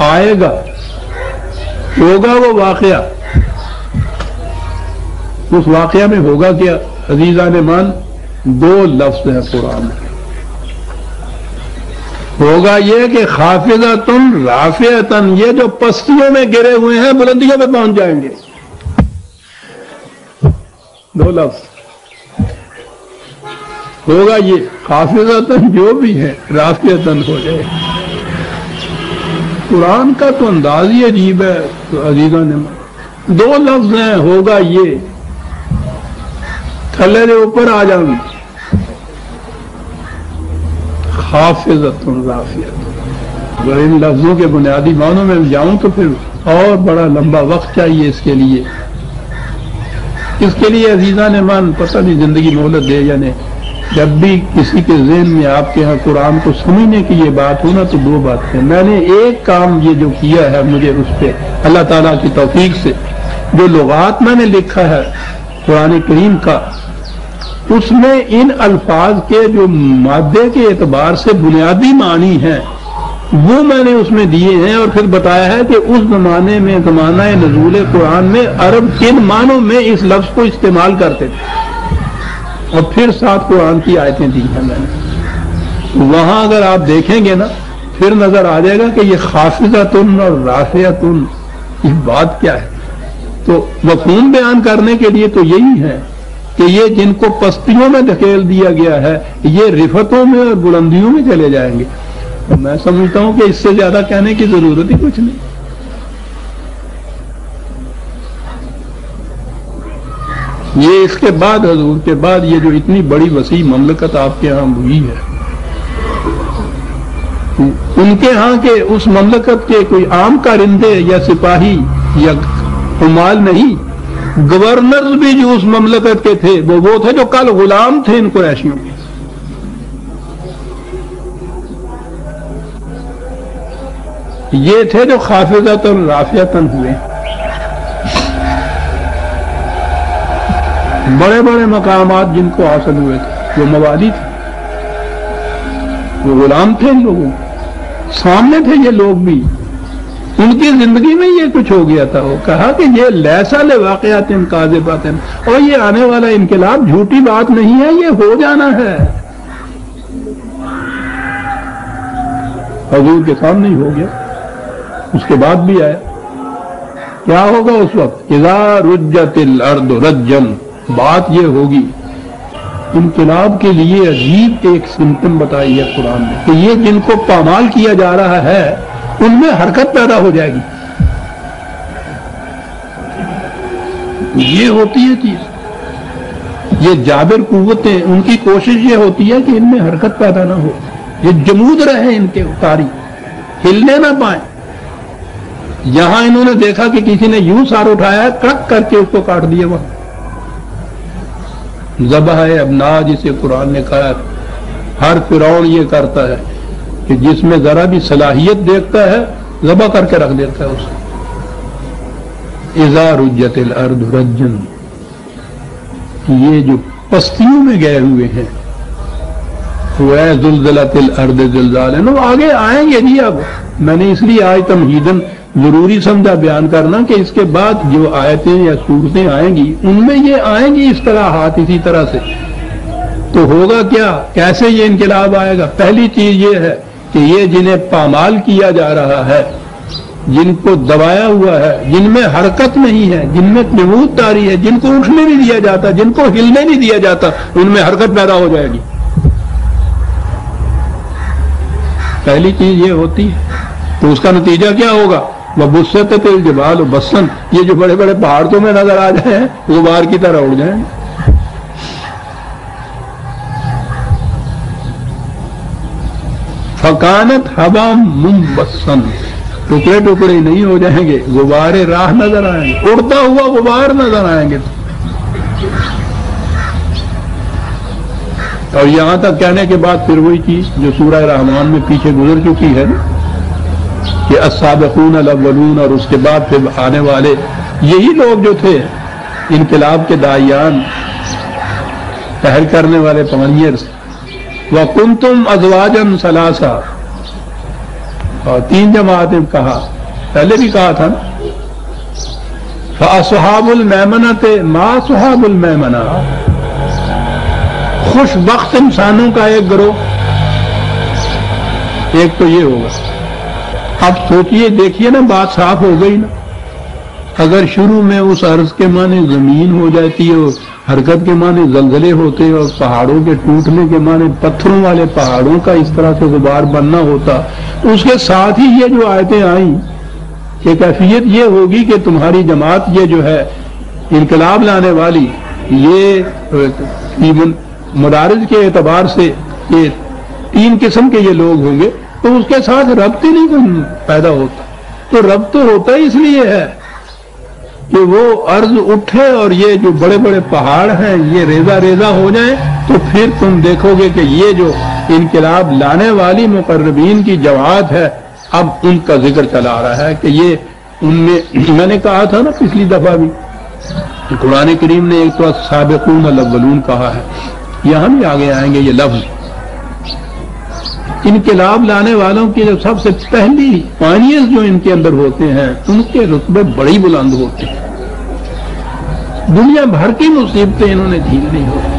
आएगा, होगा वो वाकया। उस वाकया में होगा क्या? अजीजा ने मान, दो लफ्ज है कुरान में। होगा ये कि खाफिजा तुम राफियतन, ये जो पस्तियों में गिरे हुए हैं, बुलंदियों में पहुँच जाएँगे। दो लफ्ज। होगा ये हाफिजतन जो भी है, राफियतन हो जाए। कुरान का तो अंदाज ही अजीब है तो अजीजा ने दो लफ्ज हैं, होगा ये। थलेरे ऊपर आ जाऊँगी राफियत। अगर इन लफ्जों के बुनियादी मानों में जाऊँ तो फिर और बड़ा लंबा वक्त चाहिए इसके लिए। इसके लिए अजीजा ने मान, पता नहीं ज़िंदगी मोहलत दे या नहीं। जब भी किसी के जहन में आपके यहाँ कुरान को समझने की ये बात हो ना तो दो बातें मैंने एक काम ये जो किया है मुझे उस पर अल्लाह ताला की तौफीक से, जो लुगात मैंने लिखा है, कुरान करीम का उसमें इन अल्फाज के जो मादे के एतबार से बुनियादी मानी है, वो मैंने उसमें दिए हैं और फिर बताया है कि उस जमाने में, जमाना नजूल कुरान में अरब किन मानों में इस लफ्ज को इस्तेमाल करते थे। और फिर सात कुरान की आयतें दी हैं मैंने। वहाँ अगर आप देखेंगे ना, फिर नज़र आ जाएगा कि ये खाफिजतुन और राफियतुन इस बात क्या है? तो मफहूम बयान करने के लिए तो यही है कि ये जिनको पस्तियों में धकेल दिया गया है, ये रिफतों में और बुलंदियों में चले जाएँगे। तो मैं समझता हूँ कि इससे ज़्यादा कहने की ज़रूरत ही कुछ नहीं। ये इसके बाद, हजूर के बाद ये जो इतनी बड़ी वसी ममलकत आपके यहाँ हुई है, उनके यहाँ के उस ममलकत के कोई आम कारिंदे या सिपाही या हुमाल नहीं गवर्नर भी जो उस ममलकत के थे, वो वो थे जो कल गुलाम थे इन कुरैशियों के। ये थे जो खाफिजत और राफियतन हुए। बड़े बड़े मकाम जिनको हासिल हुए थे, वो मवादी थे। वो गुलाम थे इन लोगों। सामने थे ये लोग भी। उनकी ज़िंदगी में ये कुछ हो गया था। वो कहा कि ये लैसा ले वाकयात काजिबात और ये आने वाला इनकलाब झूठी बात नहीं है, ये हो जाना है। हजूर के सामने ही हो गया। उसके बाद भी आया। क्या होगा उस वक्त? इजा रुजतिल अर्द रज्जन बात यह होगी। इनकलाब के लिए अजीब एक सिम्टम बताई है कुरान ने कि ये जिनको पामाल किया जा रहा है उनमें हरकत पैदा हो जाएगी। ये होती है चीज़। ये जाबिर कुतें उनकी कोशिश ये होती है कि इनमें हरकत पैदा ना हो। ये जमूद रहे इनके उतारी। हिलने ना पाए। यहाँ इन्होंने देखा कि किसी ने यूँ सार उठाया, कड़क करके उसको काट दिया वहाँ। जबा है अब ना जिसे कुरान ने कहा, हर फिरौन ये करता है। कि जिसमें जरा भी सलाहियत देखता है, जबा करके रख देता है उसे। इजा रुजत अर्द रजन ये जो पस्तियों में गए हुए हैं वह जुलजलातिल अर्द जिलजाल है। आगे आएँगे जी अब। मैंने इसलिए आज तमहीदन ज़रूरी समझा बयान करना कि इसके बाद जो आयतें या सूरतें आएँगी, उनमें ये आएँगी इस तरह हाथ इसी तरह से। तो होगा क्या? कैसे ये इनकलाब आएगा? पहली चीज़ ये है कि ये जिन्हें पामाल किया जा रहा है, जिनको दबाया हुआ है, जिनमें हरकत नहीं है, जिनमें नमूद तारी है, जिनको उठने नहीं दिया जाता, जिनको हिलने नहीं दिया जाता, उनमें हरकत पैदा हो जाएगी। पहली चीज़ ये होती है तो उसका नतीजा क्या होगा? वह बुस्सत तेल जबाल बसन ये जो बड़े बड़े पहाड़ तो में नज़र आ जाए, वो गुबार की तरह उड़ जाए फकानत हवा मुंबसन टुकड़े टुकड़े नहीं हो जाएँगे, गुब्बारे राह नज़र आएँगे। उड़ता हुआ गुबार नज़र आएँगे। और यहाँ तक कहने के बाद फिर वही चीज़ जो सूरह रहमान में पीछे गुजर चुकी है कि असाबकून अवलून और उसके बाद फिर आने वाले यही लोग जो थे, इनकलाब के दायान पहल करने वाले पानियर्स व कुन तुम अजवाजन सलासा। और तीन जमातें कहा, पहले भी कहा था ना फ़ासहाबुल मैमना थे माँ सुहाबुल मैमना। खुश वक्त इंसानों का एक ग्रोह। एक तो ये होगा अब सोचिए, देखिए ना, बात साफ़ हो गई ना। अगर शुरू में उस अर्ज़ के माने ज़मीन हो जाती है हरकत के माने जलजले होते और पहाड़ों के टूटने के माने पत्थरों वाले पहाड़ों का इस तरह से गुबार बनना होता। उसके साथ ही ये जो आयतें आई कि कैफियत ये होगी कि तुम्हारी जमात ये जो है, इनकलाब लाने वाली, ये मदारज के एतबार से ये तीन किस्म के ये लोग होंगे तो उसके साथ रब्त ही नहीं पैदा होता। तो रब्त तो होता ही इसलिए है कि वो अर्ज़ उठे और ये जो बड़े बड़े पहाड़ हैं, ये रेजा रेजा हो जाए तो फिर तुम देखोगे कि ये जो इनकलाब लाने वाली मुकर्रबीन की जवाब है, अब उनका ज़िक्र चला रहा है कि ये उनमें, मैंने कहा था ना पिछली दफ़ा भी कुरान करीम ने एक तो सबकून अव्वलून कहा है यहाँ भी आगे आएँगे, ये लफ्ज। इनके लाभ लाने वालों की जो सबसे पहली पानियस जो इनके अंदर होते हैं, उनके रुतबे बड़ी बुलंद होते हैं। दुनिया भर की मुसीबतें इन्होंने झील ली होती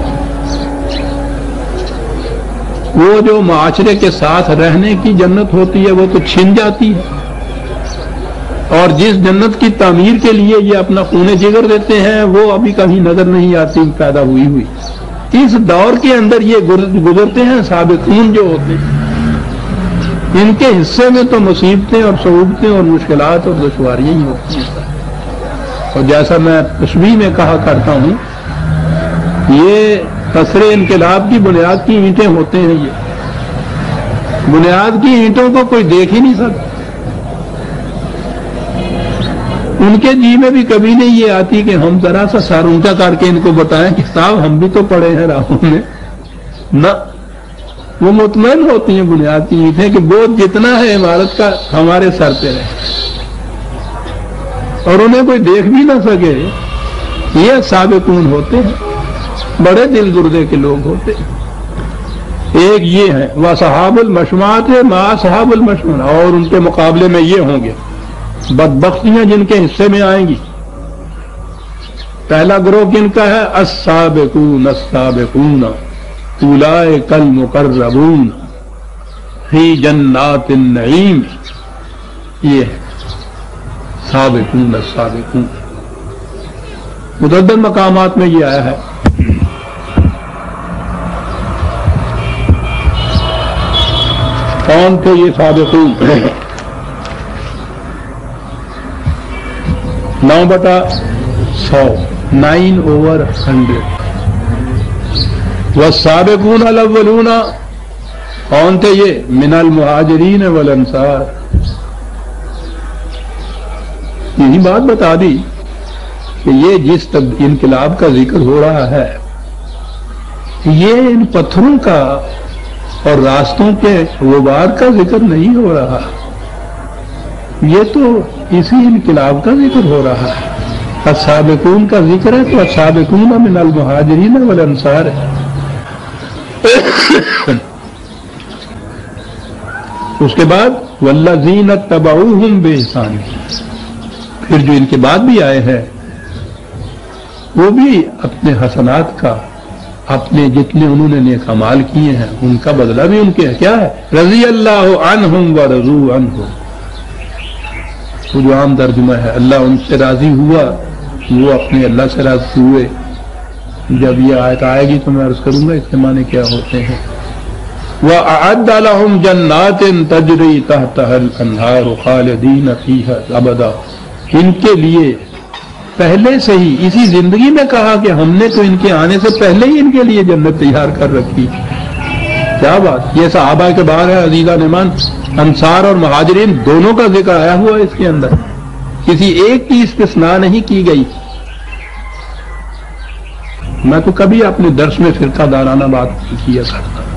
वो जो माशरे के साथ रहने की जन्नत होती है, वो तो छिन जाती है। और जिस जन्नत की तामीर के लिए ये अपना खूने जिगर देते हैं, वो अभी कहीं नज़र नहीं आती, पैदा हुई हुई। इस दौर के अंदर ये गुजरते हैं साबिकून जो होते हैं। इनके हिस्से में तो मुसीबतें और सहूबतें और मुश्किल और दुशारियाँ ही होती हैं। और जैसा मैं तस्वीर में कहा करता हूँ, ये कसरे इनकलाब की बुनियाद की ईंटें होते हैं ये। बुनियाद की ईंटों को कोई देख ही नहीं सकता। उनके जी में भी कभी नहीं ये आती कि हम जरा सा सर ऊँचा करके इनको बताएँ कि साहब, हम भी तो पढ़े हैं राहुल में। न वो मुतमैन होती हैं, बुनियाद की ईटें कि बोझ जितना है इमारत का हमारे सर पे रहे। और उन्हें कोई देख भी ना सके, ये साबिकून होते हैं, बड़े दिल गुर्दे के लोग होते हैं। एक ये है, वह सहाबुल मशमात है, मा सहाबुल मशमन और उनके मुकाबले में ये होंगे, बदबख्तियाँ जिनके हिस्से में आएँगी। पहला ग्रोह किनका है? असाबकून असाबकून उलाए कल मुकर्रबून ही जन्नात नईम। ये साबिकून असाबकून मुदद मकामात में ये आया है। कौन थे ये साबिकून? नौ बटा सौ। Nine over hundred. वह साबिकून अलवलूना कौन थे ये? मिनल मुहाजरीन वल अंसार। यही बात बता दी कि ये जिस तब इनकलाब का ज़िक्र हो रहा है, ये इन पत्थरों का और रास्तों के गुबार का ज़िक्र नहीं हो रहा। ये तो इसी इनकलाब का ज़िक्र हो रहा है। असाबिकून का ज़िक्र है तो असाबिकून मिनल मुहाजरीन वाल अंसार है। [coughs] उसके बाद, वल्लाजीन तबाऊहम बेहसान फिर जो इनके बाद भी आए हैं, वो भी अपने हसनात का, अपने जितने उन्होंने नेक अमाल किए हैं, उनका बदला भी उनके है। क्या है? रज़ी अल्लाह अन हम व रजू अन हो वो जो आम तर्जुमा है, अल्लाह उनसे राज़ी हुआ, वो अपने अल्लाह से राज़ी हुए। जब ये आयत आएगी तो मैं अर्ज़ करूँगा इसके माने क्या होते हैं। वह अदम जन्नात तजरी तहल अनहार खालदीन अबदा। इनके लिए पहले से ही, इसी ज़िंदगी में कहा कि हमने तो इनके आने से पहले ही इनके लिए जन्नत तैयार कर रखी। क्या बात, ये साहबा के बाहर है, अजीजा नमान, अंसार और महाजरीन, दोनों का ज़िक्र आया हुआ इसके अंदर। किसी एक की इस्तना नहीं की गई। मैं तो कभी अपने दर्श में फिरका दाराना बात नहीं किया करता।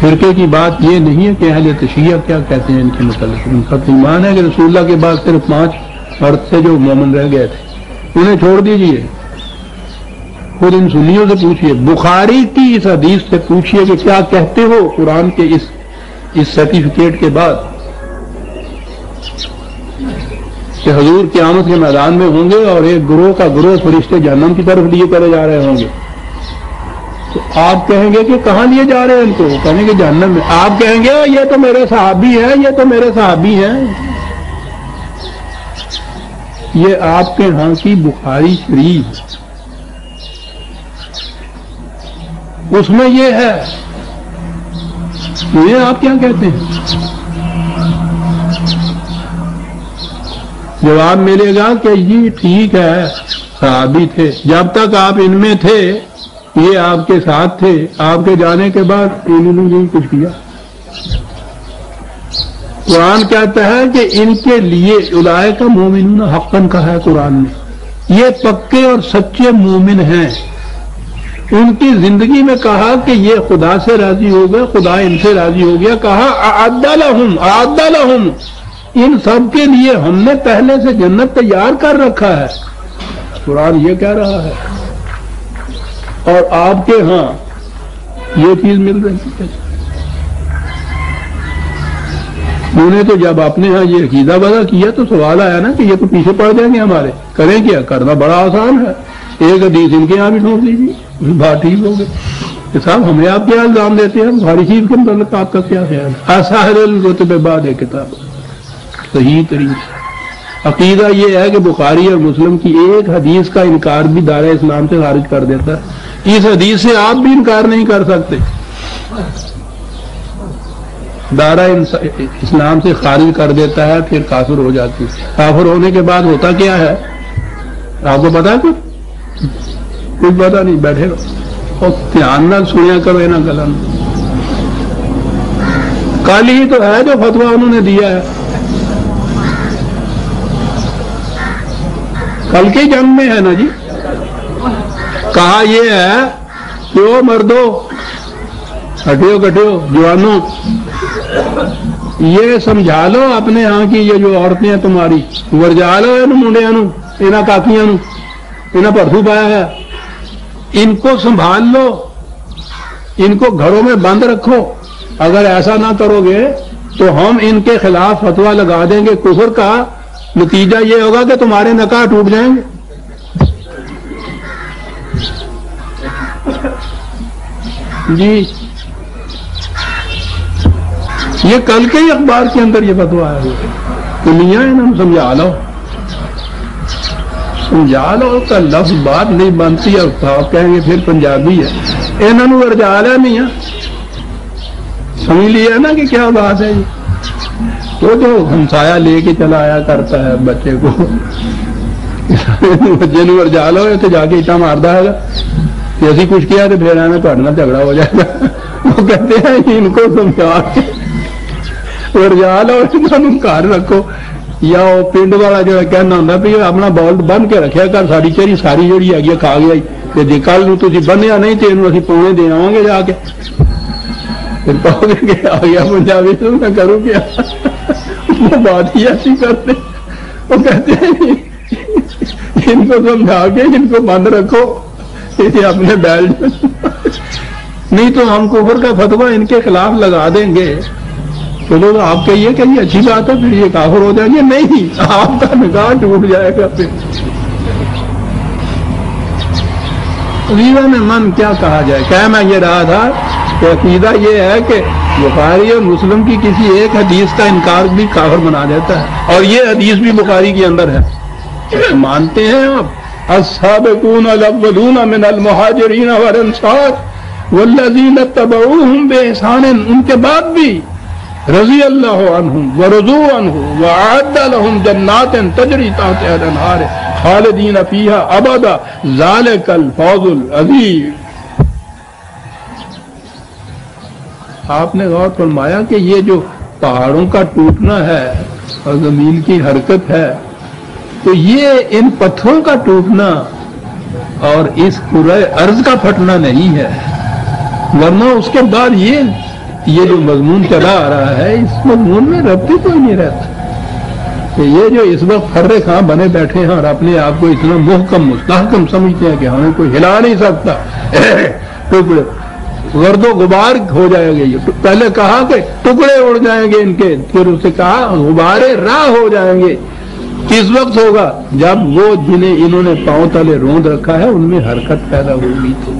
फिरके की बात ये नहीं है कि अहल तशिया क्या कहते हैं इनके मतलब उनका तो ईमान है कि रसूल्ला के बाद सिर्फ़ पाँच अर्थ से जो मोमन रह गए थे, उन्हें छोड़ दीजिए। खुद इन सुनियों से पूछिए। बुखारी की इस हदीस से पूछिए कि क्या कहते हो कुरान के इस इस सर्टिफिकेट के बाद? कि हजूर क्यामत के मैदान में होंगे और एक ग्रोह का ग्रोह फरिश्ते जहनम की तरफ़ लिए करे जा रहे होंगे। तो आप कहेंगे कि कहाँ लिए जा रहे हैं इनको? कहेंगे जहन्नम में। आप कहेंगे, ये तो मेरे साहबी है, ये तो मेरे साहबी हैं। ये आपके यहाँ की बुखारी शरीफ उसमें ये है। ये आप क्या कहते हैं? जवाब मिलेगा कि ये ठीक है, साहबी थे। जब तक आप इनमें थे, ये आपके साथ थे। आपके जाने के बाद इन्होंने नहीं कुछ किया। कुरान कहता है कि इनके लिए उलाय का मोमिन हक्कन कहा है कुरान ने। ये पक्के और सच्चे मोमिन हैं। उनकी ज़िंदगी में कहा कि ये खुदा से राज़ी हो गए, खुदा इनसे राज़ी हो गया। कहा आदलहुम आदलहुम इन सब के लिए हमने पहले से जन्नत तैयार कर रखा है। कुरान ये कह रहा है। और आपके यहाँ ये चीज़ मिल रही है। उन्होंने तो जब अपने यहाँ ये अकीदा बदा किया तो सवाल आया ना कि ये तो पीछे पड़ जाएँगे हमारे। करें क्या? करना बड़ा आसान है। एक हदीस इनके यहाँ भी ठोक दीजिए बात ठीक हो गई। कि साहब हमें आप क्या इल्ज़ाम देते हैं। हमारी चीज़ के मतलब आपका क्या ख्याल है? असाहल रुतबे बाद किताब। सही तरीके अकीदा ये है कि बुखारी और मुस्लिम की एक हदीस का इनकार भी दायरा इस्लाम से खारिज कर देता है। इस हदीस से आप भी इनकार नहीं कर सकते। दायरा इस्लाम से खारिज कर देता है, फिर काफिर हो जाती है। काफिर होने के बाद होता क्या है? आपको पता है कुछ? कुछ पता नहीं, बैठे रहो। और ध्यान ना सुनिया करो ना गलत। कल ही तो है जो फतवा उन्होंने दिया है। कल के जंग में है ना जी? कहा यह है कि वो मर्दो, हटियो कटियो, जवानों। ये समझा लो अपने यहाँ की ये जो औरतें हैं तुम्हारी। वरजा लो इन मुंडिया इन्हों काकिया इन्हें भरसू पाया है। इनको संभाल लो, इनको घरों में बंद रखो। अगर ऐसा ना करोगे तो हम इनके खिलाफ फतवा लगा देंगे। कुफर का नतीजा ये होगा कि तुम्हारे नका टूट जाएँगे। जी। ये कल के ही अखबार के अंदर ये आया हुआ तो मियाँ इन्होंने समझा लो। समझा लो का लफ्ज बात नहीं बनती है कहेंगे, फिर पंजाबी है। इन्होंने वर्जा लिया समझ लिया ना कि क्या बात है ये? तो जो हमसाया लेके चला आया करता है बच्चे को बच्चे ने वर्जा लो तो जाके इतना मारता है कि असि कुछ किया तो फिर आना थोड़े झगड़ा हो जाएगा वो कहते हैं इनको समझा के वर्जा लो इन्होंने घर रखो या वो पिंड वाला जो कहना ਹੁੰਦਾ ਵੀ ਆਪਣਾ ਬੌਲ ਬੰਨ ਕੇ ਰੱਖਿਆ ਕਰ ਸਾਡੀ ਚੇਰੀ ਸਾਰੀ ਜਿਹੜੀ ਹੈਗੀ ਖਾ ਗਿਆ ਤੇ ਜੇ ਕੱਲ ਨੂੰ ਤੁਸੀਂ ਬੰਨਿਆ ਨਹੀਂ ਤੇ ਇਹਨੂੰ ਅਸੀਂ ਪੌਣੇ ਦੇ ਆਵਾਂਗੇ ਜਾ ਕੇ फिर कहोगे कि आ गया पंजाबी तो मैं करूँ क्या? वो बात ही ऐसी करते। वो कहते हैं, इनको समझा के इनको बंद रखो ये अपने बैल [laughs] नहीं तो हम कुफर का फतवा इनके खिलाफ लगा देंगे। चलो तो आप कहिए कि ये अच्छी बात है, फिर ये काफर हो जाएँगे। नहीं, आपका निकाह टूट जाएगा फिर। में मन क्या कहा जाए? क्या मैं ये रहा था तो अकीदा ये है कि बुखारी और मुस्लिम की किसी एक हदीस का इनकार भी काफर बना देता है। और ये हदीस भी बुखारी के अंदर है। मानते हैं आप उनके बाद भी रज़ी अल्लाह अनहुम व रजू अनहु व अअद्द लहुम जन्नातिन तजरी तहतिहा अल-अनहार खालिदीन फीहा अबदा ज़ालिकल फौजुल अजीम। आपने गौर फरमाया कि ये जो पहाड़ों का टूटना है और ज़मीन की हरकत है तो ये इन पत्थरों का टूटना और इस पूरे अर्ज़ का फटना नहीं है। वरना उसके बाद ये ये जो मजमून चला आ रहा है, इस मजमून में रबती कोई नहीं रहता। कि ये जो इस वक्त फर्रे खां बने बैठे हैं और अपने आप को इतना मुहकम, मुस्तहकम समझते हैं कि हमें कोई हिला नहीं सकता। [coughs] टुकड़े गर्दो गुबार हो जाएँगे। ये पहले कहा कि टुकड़े उड़ जाएँगे इनके। फिर उसे कहा, गुबारे राह हो जाएँगे। किस वक्त होगा? जब वो जिन्हें इन्होंने पाँव तले रोंद रखा है, उनमें हरकत पैदा होगी तो।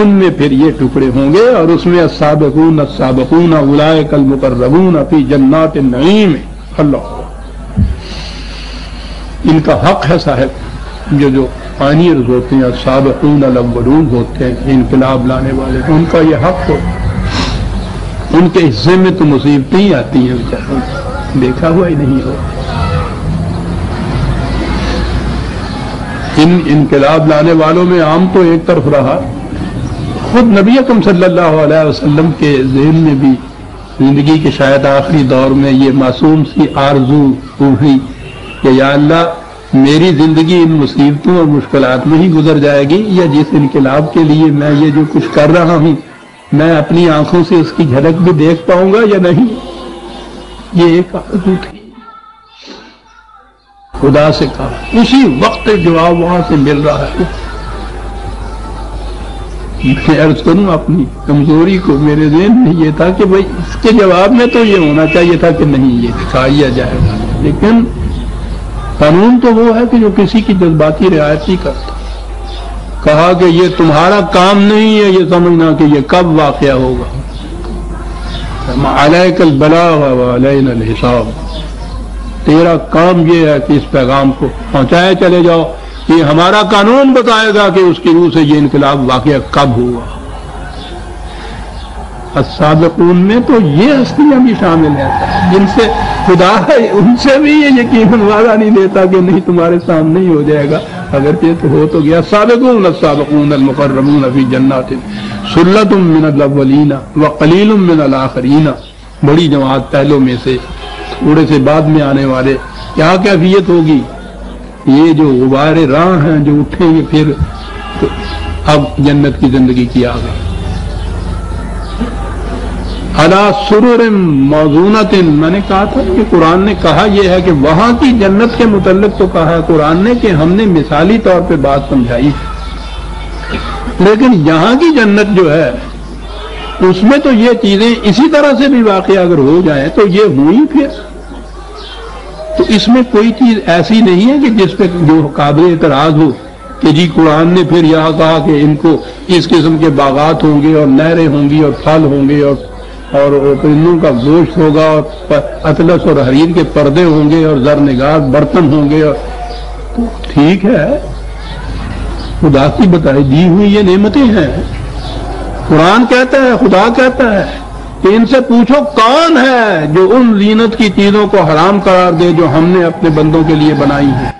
उनमें फिर ये टुकड़े होंगे, और उसमें साबकून साबकून उलाय कल मुकर्रबून अपी जन्नात नईम। अल्लाह। इनका हक है साहब, जो जो पानियर्स होते हैं साबकून अलवलून होते हैं इनकलाब लाने वाले उनका ये हक हो। उनके हिस्से में तो मुसीबतें ही आती हैं बेचारों देखा हुआ ही नहीं हो। इन इनकलाब लाने वालों में आम तो एक तरफ़ रहा। खुद नबी अकम सल्लल्लाहु अलैहि वसल्लम के जहन में भी, ज़िंदगी के शायद आखिरी दौर में ये मासूम सी आरज़ू उभरी कि या अल्लाह मेरी ज़िंदगी इन मुसीबतों और मुश्किल में ही गुजर जाएगी, या जिस इनकलाब के लिए मैं ये जो कुछ कर रहा हूँ, मैं अपनी आँखों से उसकी झलक भी देख पाऊँगा या नहीं? ये एक थी खुदा से कहा, उसी वक्त जवाब वहाँ से मिल रहा है। अर्ज़ करूँ, अपनी कमज़ोरी को मेरे जहन में ये था कि भाई इसके जवाब में तो ये होना चाहिए था कि नहीं, ये दिखाया जाएगा। लेकिन कानून तो वो है कि जो किसी की जज्बाती रियायत ही। करता कहा कि ये तुम्हारा काम नहीं है, ये समझना कि ये कब वाक़ होगा। अलैकल बला हिसाब। तेरा काम ये है कि इस पैगाम को पहुँचाए चले जाओ। ये हमारा कानून बताएगा कि उसकी रूह से ये इनकलाब वाक़ कब हुआ। सादकून में तो ये हस्तियाँ भी शामिल हैं। जिनसे खुदा है, उनसे भी ये यकीन वादा नहीं देता कि नहीं तुम्हारे सामने ही हो जाएगा। अगर ये तो हो तो गया। साबकून साबकून अलमुकर्रमून अफी जन्नात सुल्लतुम मिन अव्वलीना व कलीलुम मिन बड़ी जमात पहलों में से, थोड़े से बाद में आने वाले। क्या कैफियत होगी? ये जो गुबारे राह हैं, जो उठेंगे फिर तो अब जन्नत की ज़िंदगी की आ गई अला सुर मौजूनत मैंने कहा था कि कुरान ने कहा यह है कि वहाँ की जन्नत के मुतलक तो कहा है कुरान ने कि हमने मिसाली तौर पे बात समझाई लेकिन यहाँ की जन्नत जो है, उसमें तो ये चीज़ें इसी तरह से भी वाकई अगर हो जाए तो ये हुई फिर। तो इसमें कोई चीज़ ऐसी नहीं है कि जिस पे जो काबिल एतराज़ हो कि जी कुरान ने फिर यह कहा कि इनको इस किस्म के बागात होंगे और नहरें होंगी और फल होंगे और और परिंदों का गोश्त होगा और अतलस और हरीर के पर्दे होंगे और जर निगाह बर्तन होंगे और तो ठीक है। खुदा की बताई दी हुई ये नेमतें हैं। कुरान कहता है, खुदा कहता है कि इनसे पूछो कौन है जो उन जीनत की चीज़ों को हराम करार दे जो हमने अपने बंदों के लिए बनाई है।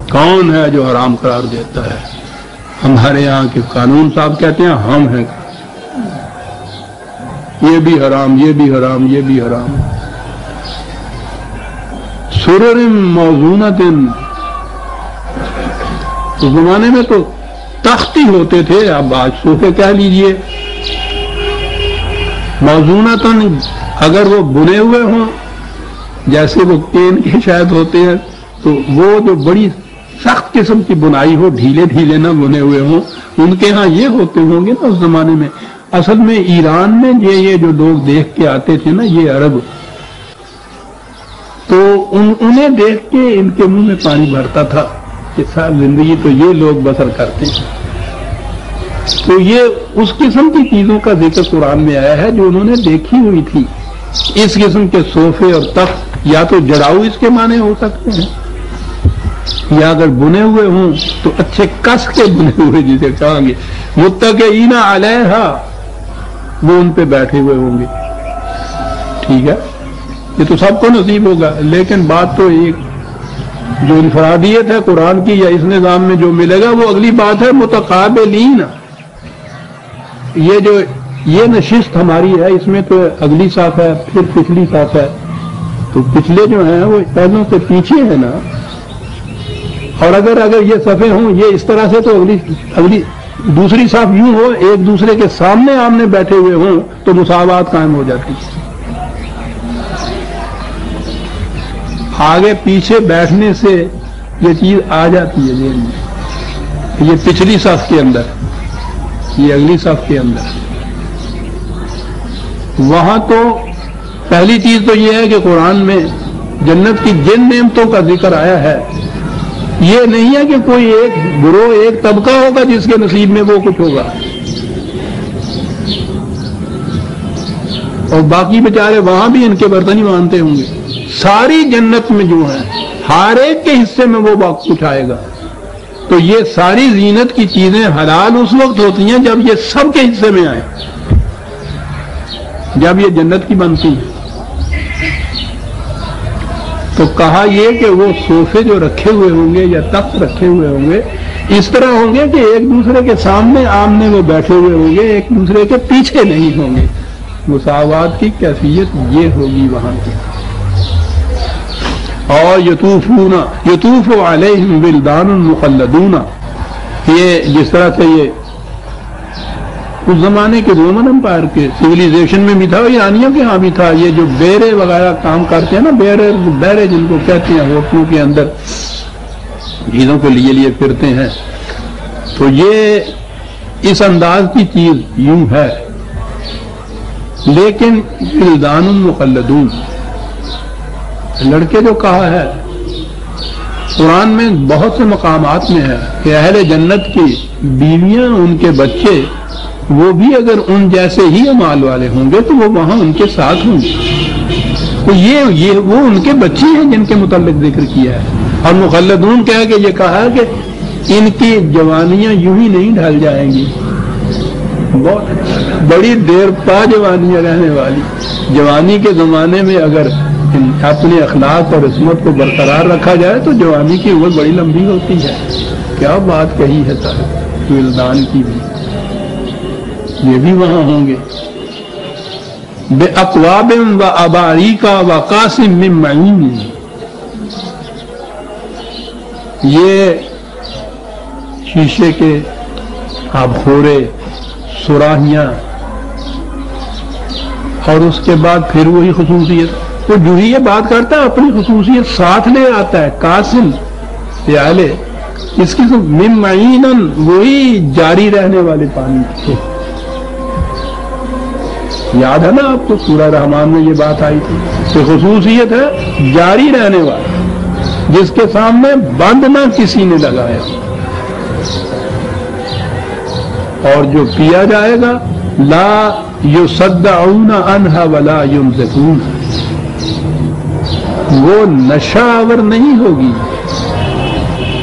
कौन है जो हराम करार देता है? हमारे यहाँ के कानून साहब कहते हैं, हम हैं ये भी हराम, ये भी हराम, ये भी हराम। सुरम मौजूनतिन। उस जमाने में तो तख्ती होते थे अब आज सोफे कह लीजिए। मौजूनतन अगर वो बुने हुए हों, जैसे वो केन के शायद होते हैं तो वो जो बड़ी सख्त किस्म की बुनाई हो ढीले ढीले ना बुने हुए हों, उनके यहाँ ये होते होंगे ना उस जमाने में। असल में ईरान में ये ये जो लोग देख के आते थे ना, ये अरब। तो उन, उन्हें देख के इनके मुँह में पानी भरता था कि सारी ज़िंदगी तो ये लोग बसर करते हैं। तो ये उस किस्म की चीज़ों का ज़िक्र कुरान में आया है, जो उन्होंने देखी हुई थी। इस किस्म के सोफे और तख्त या तो जड़ाऊ इसके माने हो सकते हैं या अगर बुने हुए हों तो अच्छे कस के बुने हुए जिसे कहेंगे मुत्तक ईना अलहा, वो उन पे बैठे हुए होंगे। ठीक है? ये तो सबको नसीब होगा, लेकिन बात तो एक जो इनफरादियत है कुरान की या इस निज़ाम में जो मिलेगा, वो अगली बात है मुतकाबलीन। ये जो, ये नशिस्त हमारी है, इसमें तो अगली साफ़ है, फिर पिछली साफ़ है। तो पिछले जो हैं, वो पहलों से पीछे है ना और अगर अगर ये सफ़े हों, ये इस तरह से तो अगली अगली, दूसरी साफ़ यूँ हो, एक दूसरे के सामने आमने बैठे हुए हों तो मुसावत कायम हो जाती आगे पीछे बैठने से ये चीज़ आ जाती है जेल में। ये पिछली सफ के अंदर, ये अगली सफ के अंदर। वहाँ तो पहली चीज़ तो यह है कि कुरान में जन्नत की जिन नियमतों का ज़िक्र आया है ये नहीं है कि कोई एक गुरो, एक तबका होगा जिसके नसीब में वो कुछ होगा। और बाकी बेचारे वहाँ भी इनके बर्तन ही मानते होंगे। सारी जन्नत में जो है, हर एक के हिस्से में वो बात कुछ आएगा तो ये सारी जीनत की चीज़ें हलाल उस वक्त होती हैं जब ये सबके हिस्से में आए। जब ये जन्नत की बनती है। तो कहा यह कि वो सोफे जो रखे हुए होंगे या तख्त रखे हुए होंगे, इस तरह होंगे कि एक दूसरे के सामने आमने वो बैठे हुए होंगे, एक दूसरे के पीछे नहीं होंगे। मुसावाद की कैफियत ये होगी वहाँ की। और यतूफूना, यतूफ वाले बिलदान मुखलदूना ये जिस तरह से ये उस जमाने के रोमन अंपायर के सिविलाइजेशन में भी था, ईरानियों के यहाँ भी था। ये जो बेरे वगैरह काम करते हैं ना, बेरे, बैरे जिनको कहते हैं होटलों के अंदर चीज़ों को लिए लिए फिरते हैं। तो ये इस अंदाज की चीज़ यूँ है। लेकिन इल्दान लड़के जो कहा है, कुरान में बहुत से मकामात में है कि अहल जन्नत की बीवियाँ, उनके बच्चे वो भी अगर उन जैसे ही अमाल वाले होंगे तो वो वहाँ उनके साथ होंगे। तो ये ये वो उनके बच्चे हैं जिनके मुतल ज़िक्र किया है। और मुखलदून कह के ये कहा कि इनकी जवानियाँ यूँ ही नहीं ढल जाएँगी। बहुत बड़ी देर पा जवानियाँ रहने वाली। जवानी के जमाने में अगर अपने अखलाक और इसमत को बरकरार रखा जाए तो जवानी की उम्र बड़ी लंबी होती है। क्या बात कही है सर विलदान की भी। ये भी वहाँ होंगे। बे अकवाबिम व अबारी का व कासिम में मईन ये शीशे के आभोरे, सुराहियाँ, और उसके बाद फिर वही खसूसियत। तो जो ही ये बात करता है, अपनी खसूसियत साथ ले आता है, कासिम प्याले इसकी तो मिन वही जारी रहने वाले पानी थे। याद है ना आपको? सूरा रहमान में ये बात आई थी तो खसूसियत है, जारी रहने वाला, जिसके सामने बंद ना किसी ने लगाया। और जो पिया जाएगा, ला यु सद्दाऊना अनहा वला युम वो नशावर नहीं होगी।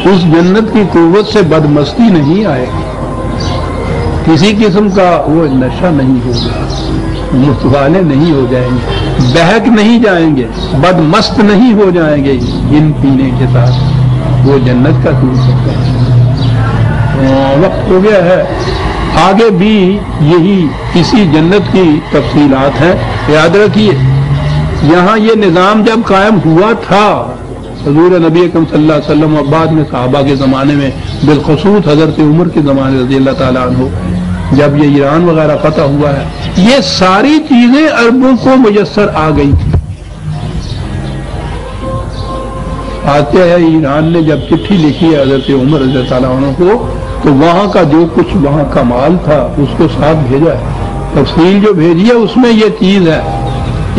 उस जन्नत की कुत से बदमस्ती नहीं आएगी। किसी किस्म का वो नशा नहीं होगा। मुतवाले नहीं हो जाएँगे। बहक नहीं जाएँगे, बदमस्त नहीं हो जाएँगे इन पीने के साथ। वो जन्नत का दूर सकता है। वक्त हो गया है। आगे भी यही इसी जन्नत की तफसीलात हैं। याद रखिए, यहाँ ये निज़ाम जब कायम हुआ था, हजूर नबी अकम सल्लल्लाहु और बाद में साहबा के ज़माने में, बिलखसूस हज़रत उम्र के ज़माने रज़ी अल्लाह जब ये ईरान वगैरह फतह हुआ है, ये सारी चीज़ें अरबों को मुयसर आ गई थी। आते हैं, ईरान ने जब चिट्ठी लिखी है हज़रत उमर रज़ी को तो वहाँ का जो कुछ वहाँ का माल था, उसको साथ भेजा है। तफसील जो भेजी है, उसमें ये चीज़ है।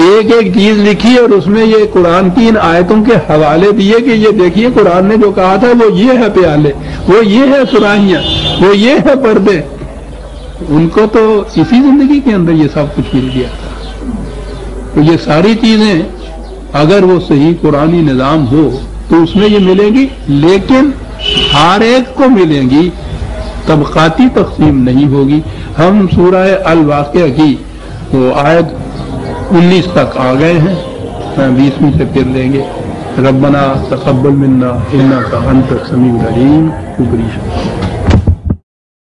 एक एक चीज़ लिखी और उसमें ये कुरान की इन आयतों के हवाले दिए कि ये देखिए, कुरान ने जो कहा था, वो ये है प्याले, वो ये है सुराहियाँ, वो ये है पर्दे। उनको तो इसी ज़िंदगी के अंदर ये सब कुछ मिल गया था। तो ये सारी चीज़ें, अगर वो सही कुरानी निज़ाम हो तो उसमें ये मिलेगी, लेकिन हर एक को मिलेंगी, तबकाती तकसीम नहीं होगी। हम सूरह अल वाक़ की, वो आयत 19 तक आ गए हैं। बीसवीं से फिर लेंगे। रबना तकबल मिन्ना इन्ना का अंत समी शुक्रिया।